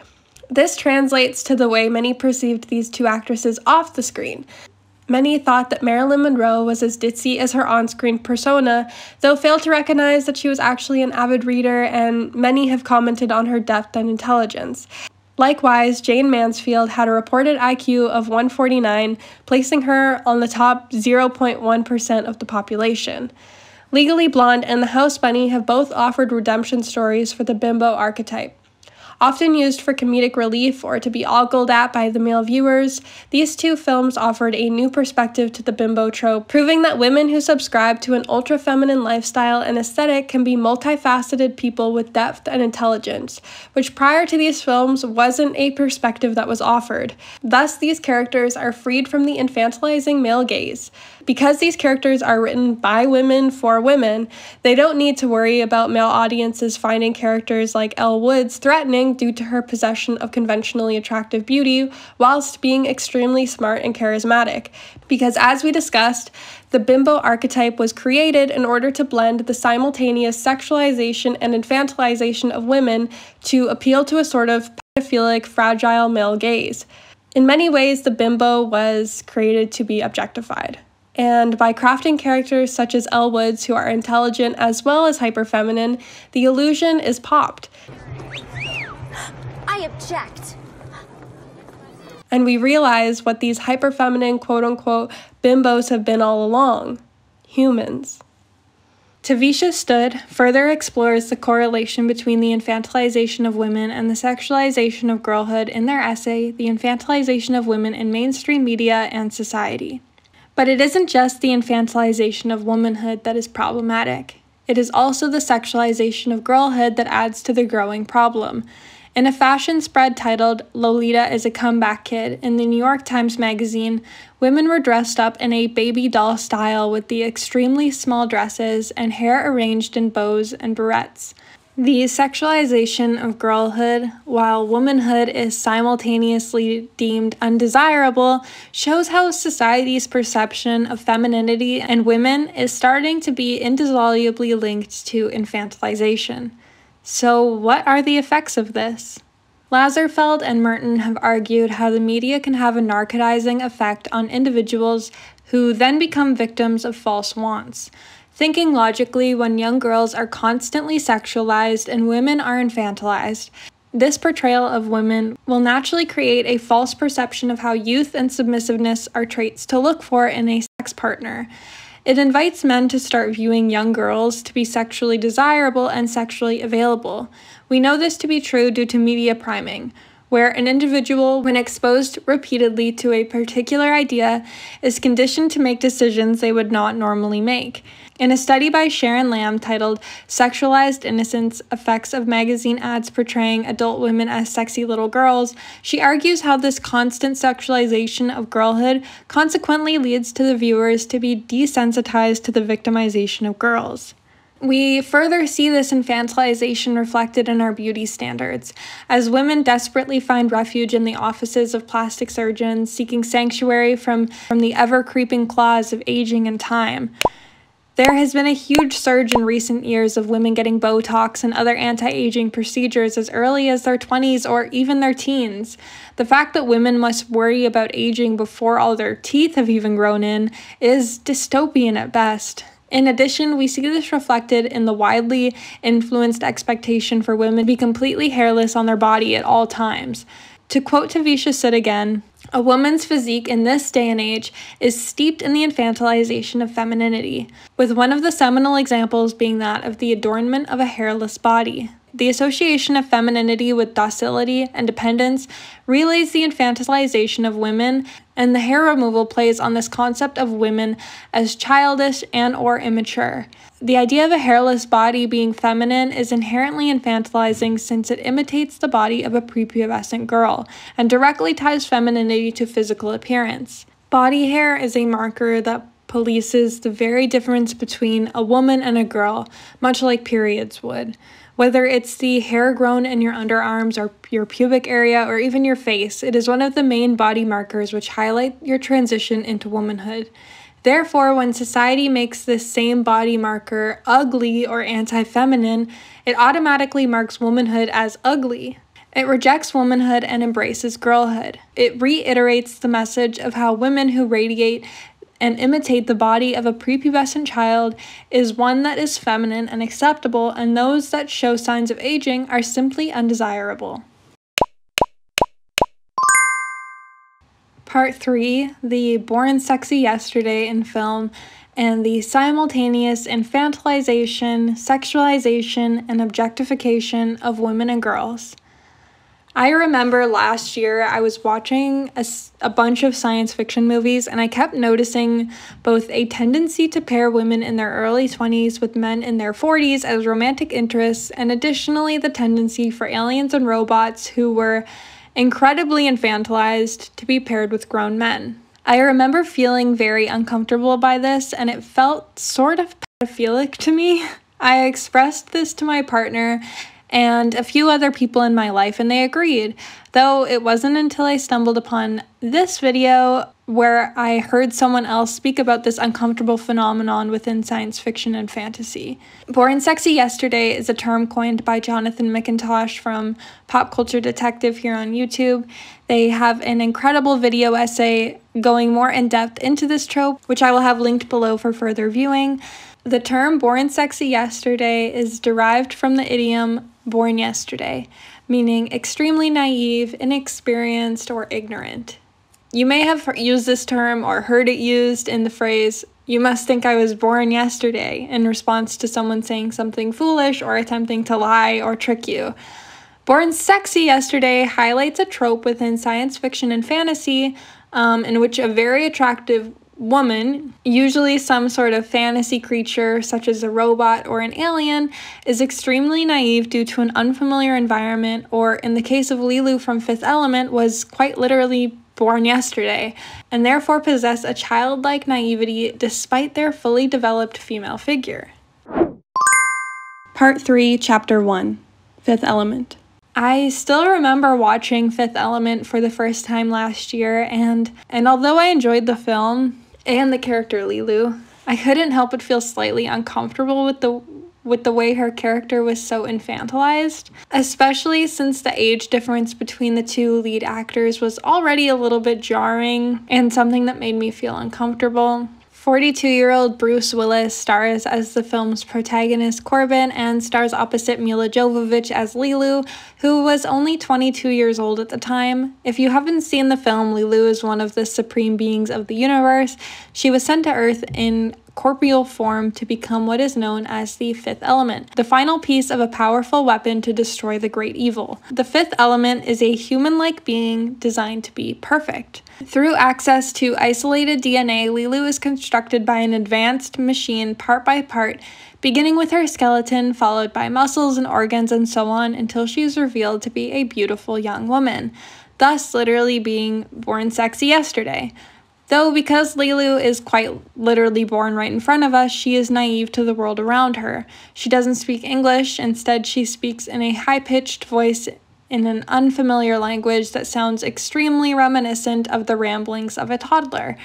This translates to the way many perceived these two actresses off the screen. Many thought that Marilyn Monroe was as ditzy as her on screen persona, though failed to recognize that she was actually an avid reader, and many have commented on her depth and intelligence. Likewise, Jayne Mansfield had a reported IQ of 149, placing her on the top 0.1% of the population. Legally Blonde and The House Bunny have both offered redemption stories for the bimbo archetype. Often used for comedic relief or to be ogled at by the male viewers, these two films offered a new perspective to the bimbo trope, proving that women who subscribe to an ultra feminine lifestyle and aesthetic can be multifaceted people with depth and intelligence, which prior to these films wasn't a perspective that was offered. Thus, these characters are freed from the infantilizing male gaze. Because these characters are written by women for women, they don't need to worry about male audiences finding characters like Elle Woods threatening due to her possession of conventionally attractive beauty whilst being extremely smart and charismatic. Because as we discussed, the bimbo archetype was created in order to blend the simultaneous sexualization and infantilization of women to appeal to a sort of pedophilic, fragile male gaze. In many ways, the bimbo was created to be objectified. And by crafting characters such as Elle Woods, who are intelligent as well as hyper feminine, the illusion is popped. I object. And we realize what these hyper feminine quote unquote bimbos have been all along humans. Tavisha Stood further explores the correlation between the infantilization of women and the sexualization of girlhood in their essay, The Infantilization of Women in Mainstream Media and Society. But it isn't just the infantilization of womanhood that is problematic. It is also the sexualization of girlhood that adds to the growing problem. In a fashion spread titled Lolita is a Comeback Kid in the New York Times Magazine, women were dressed up in a baby doll style with the extremely small dresses and hair arranged in bows and barrettes. The sexualization of girlhood, while womanhood is simultaneously deemed undesirable, shows how society's perception of femininity and women is starting to be indissolubly linked to infantilization. So, what are the effects of this? Lazarsfeld and Merton have argued how the media can have a narcotizing effect on individuals who then become victims of false wants. Thinking logically, when young girls are constantly sexualized and women are infantilized, this portrayal of women will naturally create a false perception of how youth and submissiveness are traits to look for in a sex partner. It invites men to start viewing young girls to be sexually desirable and sexually available. We know this to be true due to media priming where an individual, when exposed repeatedly to a particular idea, is conditioned to make decisions they would not normally make. In a study by Sharon Lamb titled Sexualized Innocence Effects of Magazine Ads Portraying Adult Women as Sexy Little Girls, she argues how this constant sexualization of girlhood consequently leads to the viewers to be desensitized to the victimization of girls. We further see this infantilization reflected in our beauty standards, as women desperately find refuge in the offices of plastic surgeons, seeking sanctuary from, from the ever creeping claws of aging and time. There has been a huge surge in recent years of women getting Botox and other anti aging procedures as early as their 20s or even their teens. The fact that women must worry about aging before all their teeth have even grown in is dystopian at best. In addition, we see this reflected in the widely influenced expectation for women to be completely hairless on their body at all times. To quote Tavisha Sid again, a woman's physique in this day and age is steeped in the infantilization of femininity, with one of the seminal examples being that of the adornment of a hairless body. The association of femininity with docility and dependence relays the infantilization of women, and the hair removal plays on this concept of women as childish and or immature. The idea of a hairless body being feminine is inherently infantilizing since it imitates the body of a prepubescent girl and directly ties femininity to physical appearance. Body hair is a marker that polices the very difference between a woman and a girl, much like periods would. Whether it's the hair grown in your underarms or your pubic area or even your face, it is one of the main body markers which highlight your transition into womanhood. Therefore, when society makes this same body marker ugly or anti feminine, it automatically marks womanhood as ugly. It rejects womanhood and embraces girlhood. It reiterates the message of how women who radiate and imitate the body of a prepubescent child is one that is feminine and acceptable, and those that show signs of aging are simply undesirable. Part 3 The Born Sexy Yesterday in film and the simultaneous infantilization, sexualization, and objectification of women and girls. I remember last year I was watching a, a, bunch of science fiction movies and I kept noticing both a tendency to pair women in their early 20s with men in their 40s as romantic interests, and additionally the tendency for aliens and robots who were incredibly infantilized to be paired with grown men. I remember feeling very uncomfortable by this and it felt sort of pedophilic to me. I expressed this to my partner and a few other people in my life, and they agreed. Though it wasn't until I stumbled upon this video where I heard someone else speak about this uncomfortable phenomenon within science fiction and fantasy. Born Sexy Yesterday is a term coined by Jonathan McIntosh from Pop Culture Detective here on YouTube. They have an incredible video essay going more in depth into this trope, which I will have linked below for further viewing. The term born sexy yesterday is derived from the idiom born yesterday, meaning extremely naive, inexperienced, or ignorant. You may have used this term or heard it used in the phrase, you must think I was born yesterday, in response to someone saying something foolish or attempting to lie or trick you. Born Sexy Yesterday highlights a trope within science fiction and fantasy um, in which a very attractive woman, usually some sort of fantasy creature such as a robot or an alien, is extremely naive due to an unfamiliar environment, or in the case of Leeloo from Fifth Element, was quite literally born yesterday, and therefore possess a childlike naivety despite their fully developed female figure. Part 3, Chapter 1 Fifth Element. I still remember watching Fifth Element for the first time last year, and, and although I enjoyed the film, and the character Leeloo. I couldn't help but feel slightly uncomfortable with the with the way her character was so infantilized, especially since the age difference between the two lead actors was already a little bit jarring and something that made me feel uncomfortable. 42 year old Bruce Willis stars as the film's protagonist Corbin and stars opposite Milla Jovovich as Leeloo, who was only 22 years old at the time. If you haven't seen the film, Leeloo is one of the supreme beings of the universe. She was sent to Earth in corporeal form to become what is known as the fifth element, the final piece of a powerful weapon to destroy the great evil. The fifth element is a human like being designed to be perfect. Through access to isolated DNA, Leeloo is constructed by an advanced machine part by part, beginning with her skeleton, followed by muscles and organs, and so on until she is revealed to be a beautiful young woman, thus, literally being born sexy yesterday. Though, because Leeloo is quite literally born right in front of us, she is naive to the world around her. She doesn't speak English, instead, she speaks in a high pitched voice in an unfamiliar language that sounds extremely reminiscent of the ramblings of a toddler.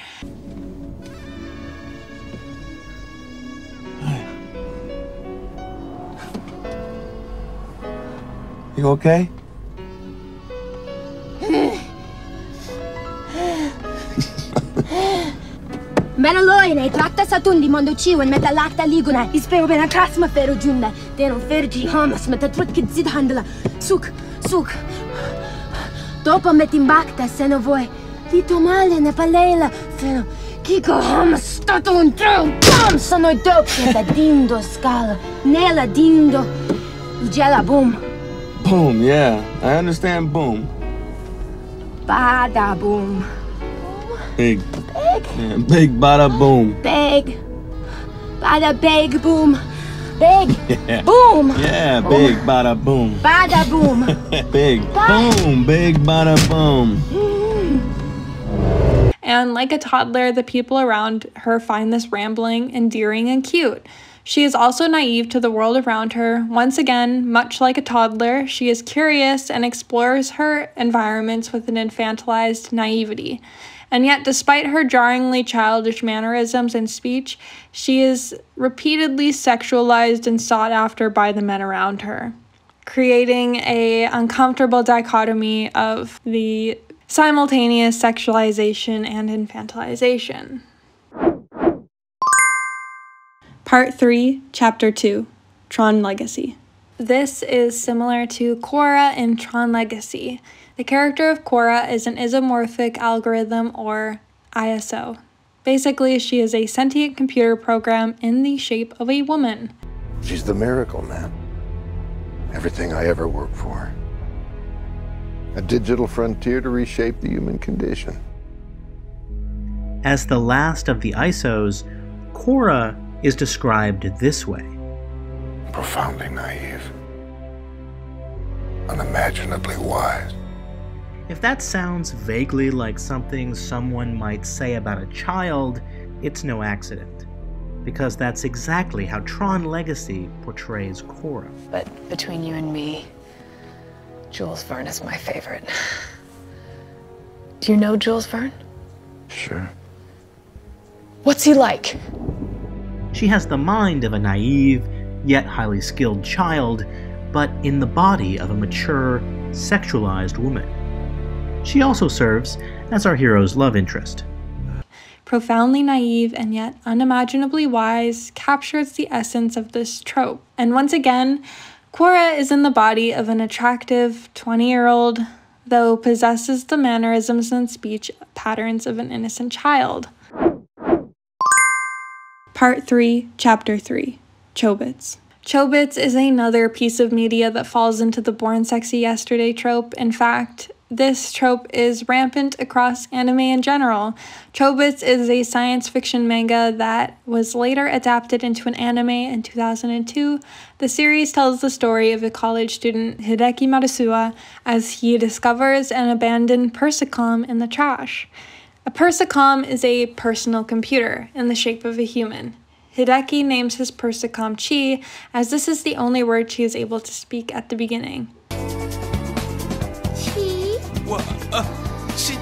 You okay? Menaloine, trakta satundi mondo chiwen meta lakta liguna. Ispeo bena krasma fero junda. Deno ferji hamas meta trutkid zid handla. Suk, suk. Dopo me timbacta se no vuoi. Dito male ne palela. Fino. Kiko hama stato un true. Bam! Sono doppia da dindo scala. Nella dindo. Ugela boom. Boom, yeah. I understand boom. Bada boom. Big. Big. Yeah, big bada boom. Big. Bada big boom. Big. Yeah. Boom. Yeah, big bada boom. Bada boom. big boom, big bada boom. Hmm. And like a toddler, the people around her find this rambling endearing and cute. She is also naive to the world around her. Once again, much like a toddler, she is curious and explores her environments with an infantilized naivety. And yet, despite her jarringly childish mannerisms and speech, she is repeatedly sexualized and sought after by the men around her, creating a uncomfortable dichotomy of the simultaneous sexualization and infantilization. Part 3, Chapter 2 Tron Legacy. This is similar to Quorra in Tron Legacy. The character of Quorra is an isomorphic algorithm or ISO. Basically, she is a sentient computer program in the shape of a woman. She's the miracle man. Everything I ever worked for. A digital frontier to reshape the human condition. As the last of the ISOs, Quorra is described this way Profoundly naive. Unimaginably wise. If that sounds vaguely like something someone might say about a child, it's no accident. Because that's exactly how Tron Legacy portrays Quorra. But between you and me, Jules Verne is my favorite. Do you know Jules Verne? Sure. What's he like? She has the mind of a naive, yet highly skilled child, but in the body of a mature, sexualized woman. She also serves as our hero's love interest. Profoundly naive and yet unimaginably wise captures the essence of this trope. And once again, Quorra is in the body of an attractive 20 year old, though possesses the mannerisms and speech patterns of an innocent child. Part 3, Chapter 3 Chobits. Chobits is another piece of media that falls into the born sexy yesterday trope. In fact, this trope is rampant across anime in general. Chobits is a science fiction manga that was later adapted into an anime in 2002. The series tells the story of a college student, Hideki Matsuda, as he discovers an abandoned Persocom in the trash. A Persocom is a personal computer in the shape of a human. Hideki names his Persocom Chi, as this is the only word she is able to speak at the beginning. What? Uh, she.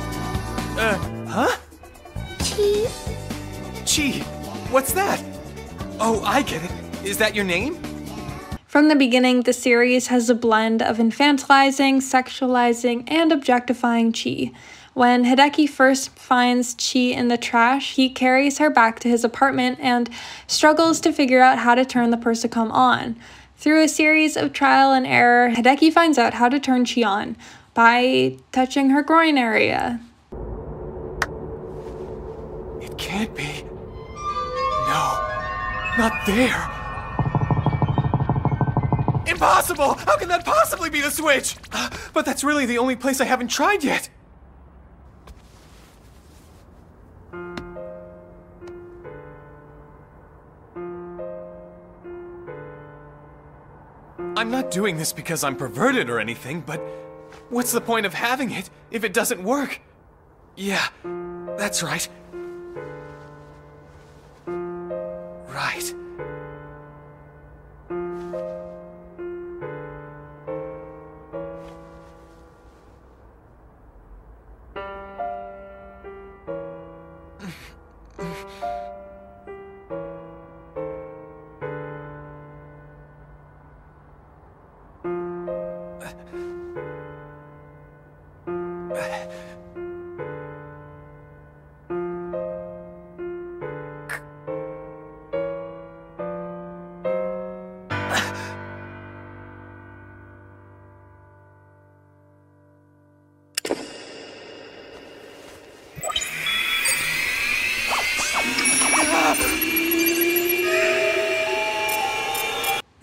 Uh, huh? Chi? Chi. What's that? Oh, I get it. Is that your name? From the beginning, the series has a blend of infantilizing, sexualizing, and objectifying Chi. When Hideki first finds Chi in the trash, he carries her back to his apartment and struggles to figure out how to turn the Persocom on. Through a series of trial and error, Hideki finds out how to turn Chi on by touching her groin area. It can't be. No. Not there. Impossible! How can that possibly be the switch? Uh, But that's really the only place I haven't tried yet. I'm not doing this because I'm perverted or anything, but what's the point of having it if it doesn't work? Yeah, that's right. Right.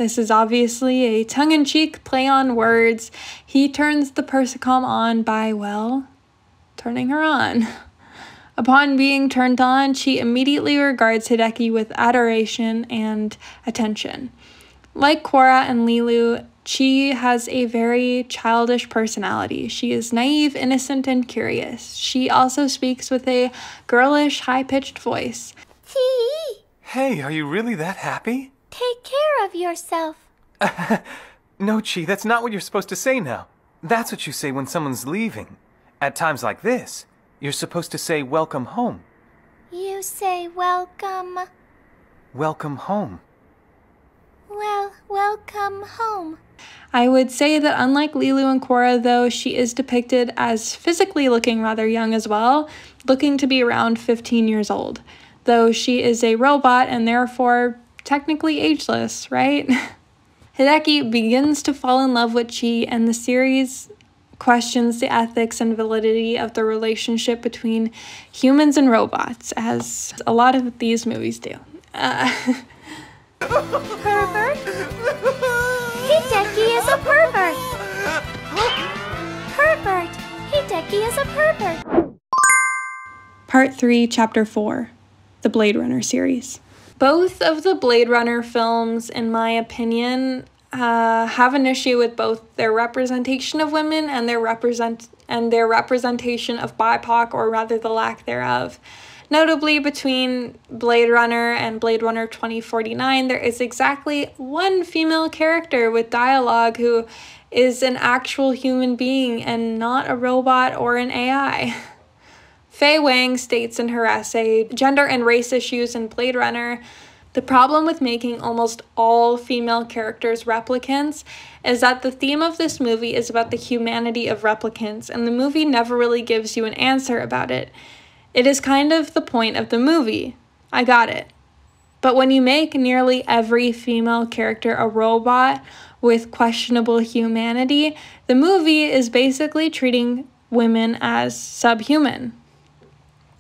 This is obviously a tongue in cheek play on words. He turns the Persocom on by, well, turning her on. Upon being turned on, she immediately regards Hideki with adoration and attention. Like Quorra and Leeloo, she has a very childish personality. She is naive, innocent, and curious. She also speaks with a girlish, high pitched voice. Hey, are you really that happy? Take care of yourself. no, Chi, that's not what you're supposed to say now. That's what you say when someone's leaving. At times like this, you're supposed to say welcome home. You say welcome. Welcome home. Well, welcome home. I would say that unlike Leeloo and Quorra, though, she is depicted as physically looking rather young as well, looking to be around 15 years old, though she is a robot and therefore technically ageless, right? Hideki begins to fall in love with Chi, and the series questions the ethics and validity of the relationship between humans and robots, as a lot of these movies do. Uh, pervert? Hideki is a pervert! pervert! Hideki is a pervert! Part 3, Chapter 4 The Blade Runner series. Both of the Blade Runner films, in my opinion, uh, have an issue with both their representation of women and their represent and their representation of BIPOC, or rather the lack thereof. Notably, between Blade Runner and Blade Runner 2049, there is exactly one female character with dialogue who is an actual human being and not a robot or an AI. Faye Wang states in her essay, Gender and Race Issues in Blade Runner, the problem with making almost all female characters replicants is that the theme of this movie is about the humanity of replicants, and the movie never really gives you an answer about it. It is kind of the point of the movie. I got it. But when you make nearly every female character a robot with questionable humanity, the movie is basically treating women as subhuman.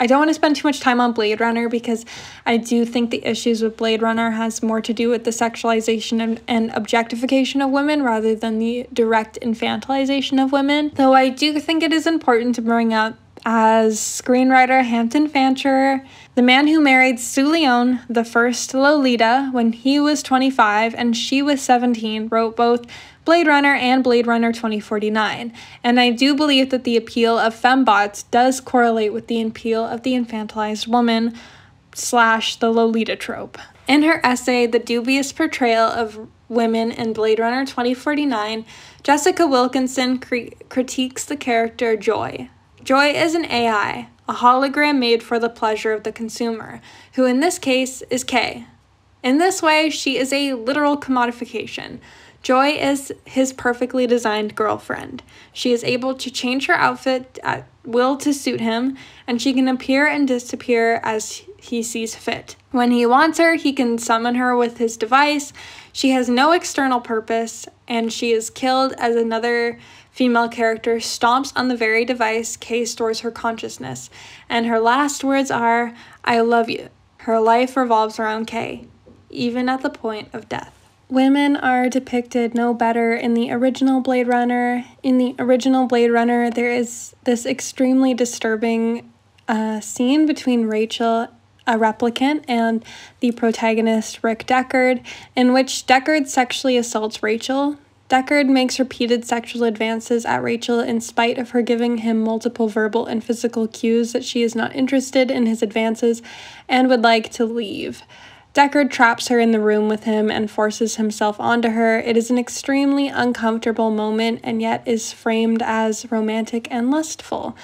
I don't want to spend too much time on Blade Runner because I do think the issues with Blade Runner has more to do with the sexualization and, and objectification of women rather than the direct infantilization of women. Though I do think it is important to bring up as screenwriter Hampton Fancher, the man who married Sue Lyon, the first Lolita, when he was 25 and she was 17, wrote both Blade Runner and Blade Runner 2049. And I do believe that the appeal of fembots does correlate with the appeal of the infantilized woman slash the Lolita trope. In her essay, The Dubious Portrayal of Women in Blade Runner 2049, Jessica Wilkinson critiques the character Joi, Joi is an AI, a hologram made for the pleasure of the consumer, who in this case is K. In this way, she is a literal commodification. Joi is his perfectly designed girlfriend. She is able to change her outfit at will to suit him, and she can appear and disappear as he sees fit. When he wants her, he can summon her with his device. She has no external purpose, and she is killed as another female character stomps on the very device K stores her consciousness, and her last words are, I love you. Her life revolves around K, even at the point of death. Women are depicted no better in the original Blade Runner. In the original Blade Runner, there is this extremely disturbing uh, scene between Rachael a replicant and the protagonist Rick Deckard, in which Deckard sexually assaults Rachael. Deckard makes repeated sexual advances at Rachael in spite of her giving him multiple verbal and physical cues that she is not interested in his advances and would like to leave. Deckard traps her in the room with him and forces himself onto her. It is an extremely uncomfortable moment and yet is framed as romantic and lustful.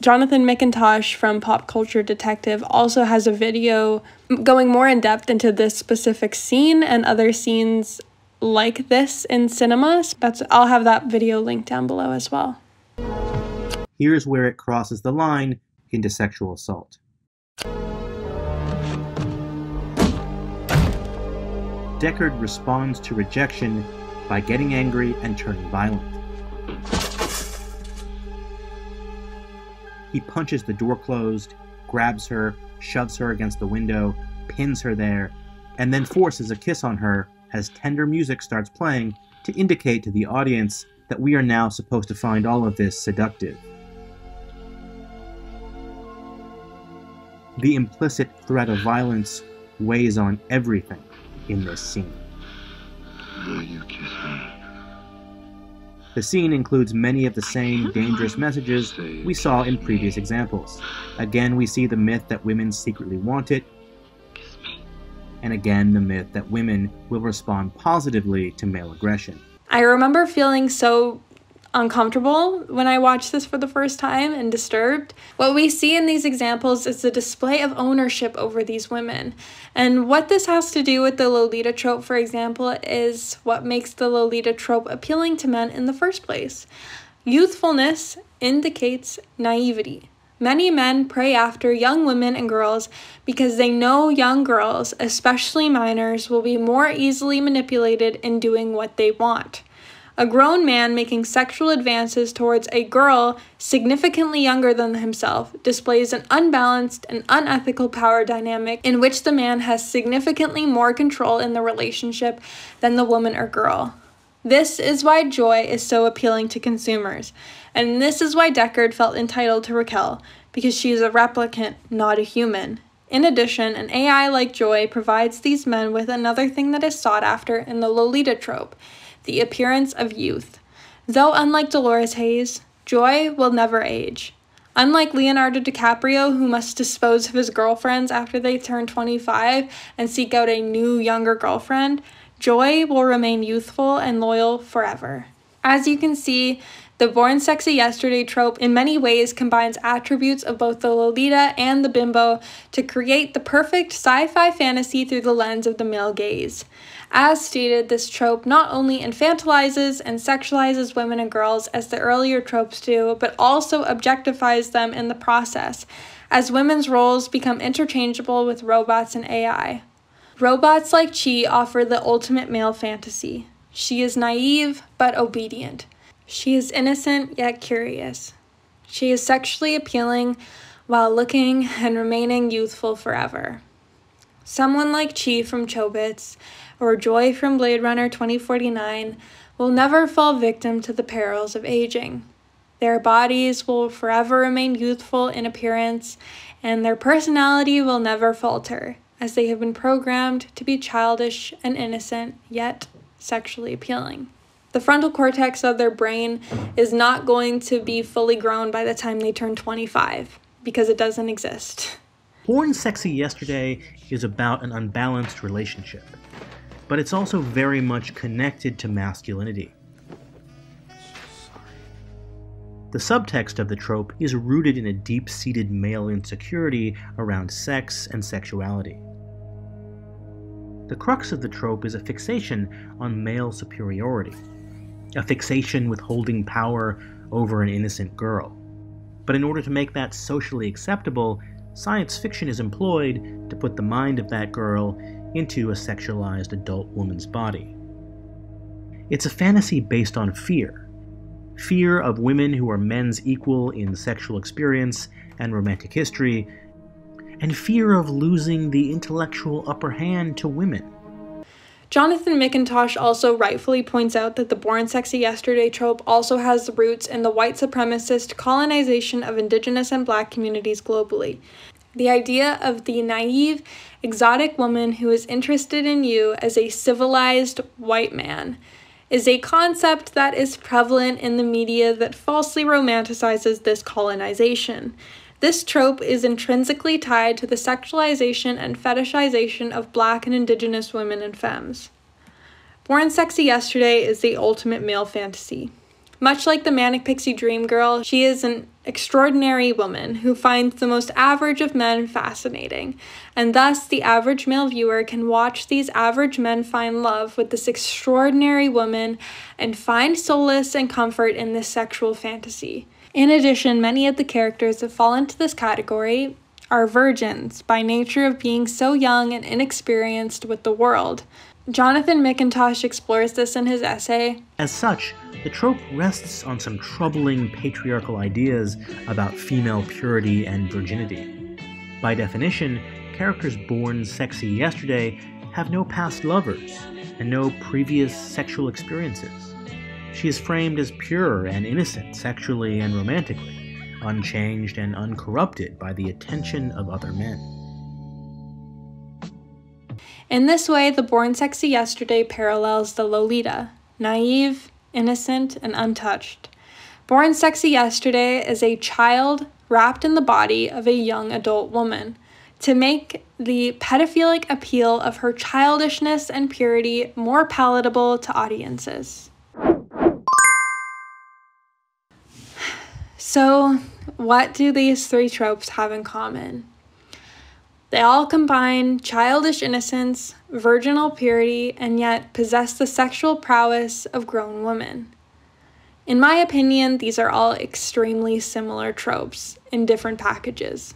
Jonathan McIntosh from Pop Culture Detective also has a video going more in depth into this specific scene and other scenes like this in cinemas. That's I'll have that video linked down below as well. Here's where it crosses the line into sexual assault. Deckard responds to rejection by getting angry and turning violent. He punches the door closed, grabs her, shoves her against the window, pins her there, and then forces a kiss on her as tender music starts playing to indicate to the audience that we are now supposed to find all of this seductive. The implicit threat of violence weighs on everything in this scene. The scene includes many of the same dangerous messages we saw in previous examples. Again, we see the myth that women secretly want it, and again, the myth that women will respond positively to male aggression. I remember feeling so uncomfortable when I watched this for the first time and disturbed. What we see in these examples is the display of ownership over these women. And what this has to do with the Lolita trope, for example, is what makes the Lolita trope appealing to men in the first place. Youthfulness indicates naivety. Many men prey after young women and girls because they know young girls, especially minors, will be more easily manipulated in doing what they want. A grown man making sexual advances towards a girl significantly younger than himself displays an unbalanced and unethical power dynamic in which the man has significantly more control in the relationship than the woman or girl. This is why Joi is so appealing to consumers, and this is why Deckard felt entitled to Rachael, because she is a replicant, not a human. In addition, an AI like Joi provides these men with another thing that is sought after in the Lolita trope the appearance of youth. Though unlike Dolores Haze, Joi will never age. Unlike Leonardo DiCaprio, who must dispose of his girlfriends after they turn 25 and seek out a new, younger girlfriend, Joi will remain youthful and loyal forever. As you can see, the Born Sexy Yesterday trope in many ways combines attributes of both the Lolita and the bimbo to create the perfect sci fi fantasy through the lens of the male gaze. As stated, this trope not only infantilizes and sexualizes women and girls as the earlier tropes do, but also objectifies them in the process, as women's roles become interchangeable with robots and AI. Robots like Chi offer the ultimate male fantasy. She is naive but obedient. She is innocent yet curious. She is sexually appealing while looking and remaining youthful forever. Someone like Chi from Chobits or Joi from Blade Runner 2049 will never fall victim to the perils of aging. Their bodies will forever remain youthful in appearance, and their personality will never falter, as they have been programmed to be childish and innocent, yet sexually appealing. The frontal cortex of their brain is not going to be fully grown by the time they turn 25, because it doesn't exist. Born Sexy Yesterday is about an unbalanced relationship but it's also very much connected to masculinity. The subtext of the trope is rooted in a deep seated male insecurity around sex and sexuality. The crux of the trope is a fixation on male superiority, a fixation with holding power over an innocent girl. But in order to make that socially acceptable, science fiction is employed to put the mind of that girl into a sexualized adult woman's body. It's a fantasy based on fear fear of women who are men's equal in sexual experience and romantic history, and fear of losing the intellectual upper hand to women. Jonathan McIntosh also rightfully points out that the Born Sexy Yesterday trope also has roots in the white supremacist colonization of indigenous and black communities globally. The idea of the naive, exotic woman who is interested in you as a civilized white man is a concept that is prevalent in the media that falsely romanticizes this colonization. This trope is intrinsically tied to the sexualization and fetishization of black and indigenous women and femmes. Born Sexy Yesterday is the ultimate male fantasy. Much like the Manic Pixie Dream Girl, she is an extraordinary woman who finds the most average of men fascinating, and thus the average male viewer can watch these average men find love with this extraordinary woman and find solace and comfort in this sexual fantasy. In addition, many of the characters that fall into this category are virgins by nature of being so young and inexperienced with the world. Jonathan McIntosh explores this in his essay. As such, the trope rests on some troubling patriarchal ideas about female purity and virginity. By definition, characters born sexy yesterday have no past lovers and no previous sexual experiences. She is framed as pure and innocent sexually and romantically, unchanged and uncorrupted by the attention of other men. In this way, the Born Sexy Yesterday parallels the Lolita, naive, innocent, and untouched. Born Sexy Yesterday is a child wrapped in the body of a young adult woman to make the pedophilic appeal of her childishness and purity more palatable to audiences. So, what do these three tropes have in common? They all combine childish innocence, virginal purity, and yet possess the sexual prowess of grown women. In my opinion, these are all extremely similar tropes in different packages.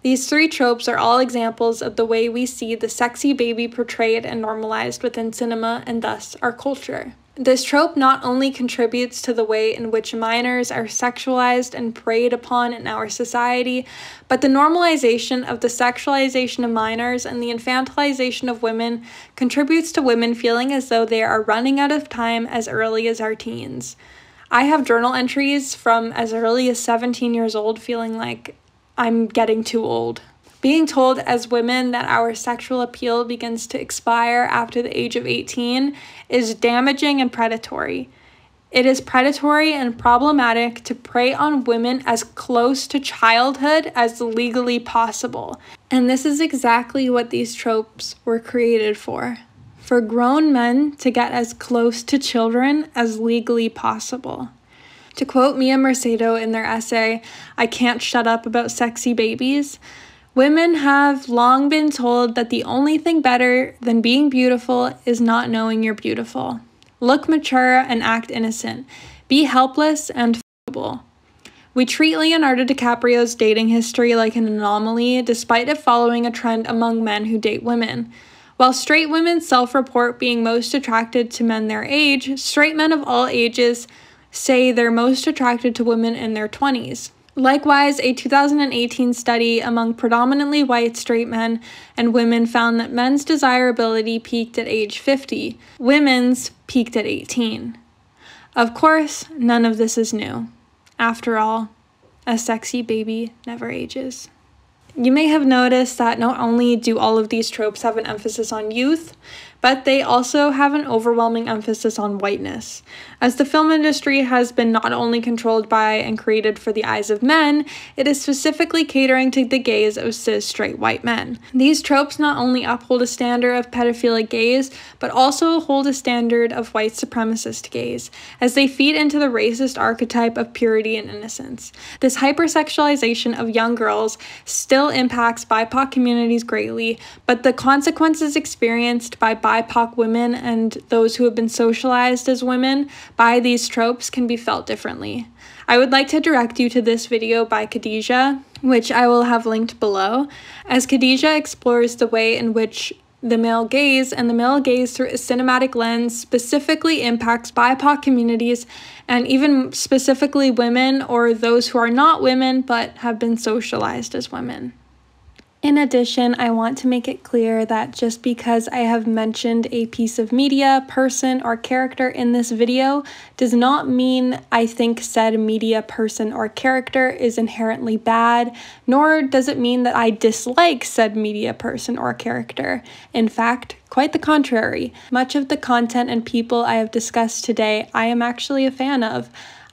These three tropes are all examples of the way we see the sexy baby portrayed and normalized within cinema and thus our culture. This trope not only contributes to the way in which minors are sexualized and preyed upon in our society, but the normalization of the sexualization of minors and the infantilization of women contributes to women feeling as though they are running out of time as early as our teens. I have journal entries from as early as 17 years old feeling like I'm getting too old. Being told as women that our sexual appeal begins to expire after the age of 18 is damaging and predatory. It is predatory and problematic to prey on women as close to childhood as legally possible. And this is exactly what these tropes were created for for grown men to get as close to children as legally possible. To quote Mia Mercado in their essay, I Can't Shut Up About Sexy Babies, Women have long been told that the only thing better than being beautiful is not knowing you're beautiful. Look mature and act innocent. Be helpless and fuckable. We treat Leonardo DiCaprio's dating history like an anomaly, despite it following a trend among men who date women. While straight women self report being most attracted to men their age, straight men of all ages say they're most attracted to women in their 20s. Likewise, a 2018 study among predominantly white straight men and women found that men's desirability peaked at age 50, women's peaked at 18. Of course, none of this is new. After all, a sexy baby never ages. You may have noticed that not only do all of these tropes have an emphasis on youth, but they also have an overwhelming emphasis on whiteness. As the film industry has been not only controlled by and created for the eyes of men, it is specifically catering to the gaze of cis straight white men. These tropes not only uphold a standard of pedophilic gaze, but also hold a standard of white supremacist gaze, as they feed into the racist archetype of purity and innocence. This hypersexualization of young girls still impacts BIPOC communities greatly, but the consequences experienced by BIPOC women and those who have been socialized as women by these tropes can be felt differently. I would like to direct you to this video by Khadija, which I will have linked below, as Khadija explores the way in which the male gaze and the male gaze through a cinematic lens specifically impacts BIPOC communities and even specifically women or those who are not women but have been socialized as women. In addition, I want to make it clear that just because I have mentioned a piece of media, person, or character in this video does not mean I think said media, person, or character is inherently bad, nor does it mean that I dislike said media, person, or character. In fact, quite the contrary. Much of the content and people I have discussed today, I am actually a fan of.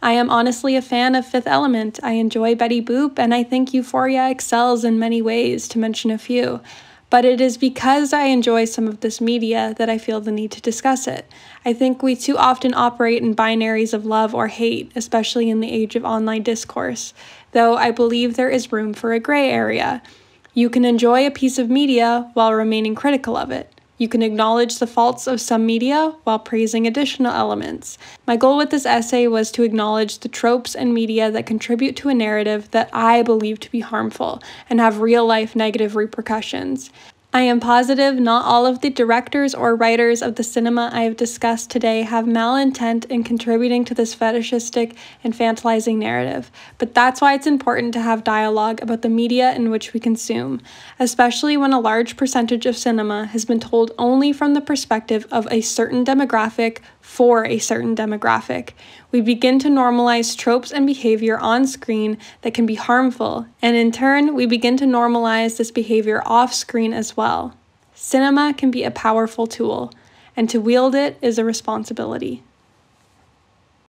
I am honestly a fan of Fifth Element. I enjoy Betty Boop, and I think Euphoria excels in many ways, to mention a few. But it is because I enjoy some of this media that I feel the need to discuss it. I think we too often operate in binaries of love or hate, especially in the age of online discourse, though I believe there is room for a gray area. You can enjoy a piece of media while remaining critical of it. You can acknowledge the faults of some media while praising additional elements. My goal with this essay was to acknowledge the tropes and media that contribute to a narrative that I believe to be harmful and have real life negative repercussions. I am positive not all of the directors or writers of the cinema I have discussed today have malintent in contributing to this fetishistic, and infantilizing narrative, but that's why it's important to have dialogue about the media in which we consume, especially when a large percentage of cinema has been told only from the perspective of a certain demographic for a certain demographic. We begin to normalize tropes and behavior on screen that can be harmful, and in turn, we begin to normalize this behavior off screen as well. Cinema can be a powerful tool, and to wield it is a responsibility.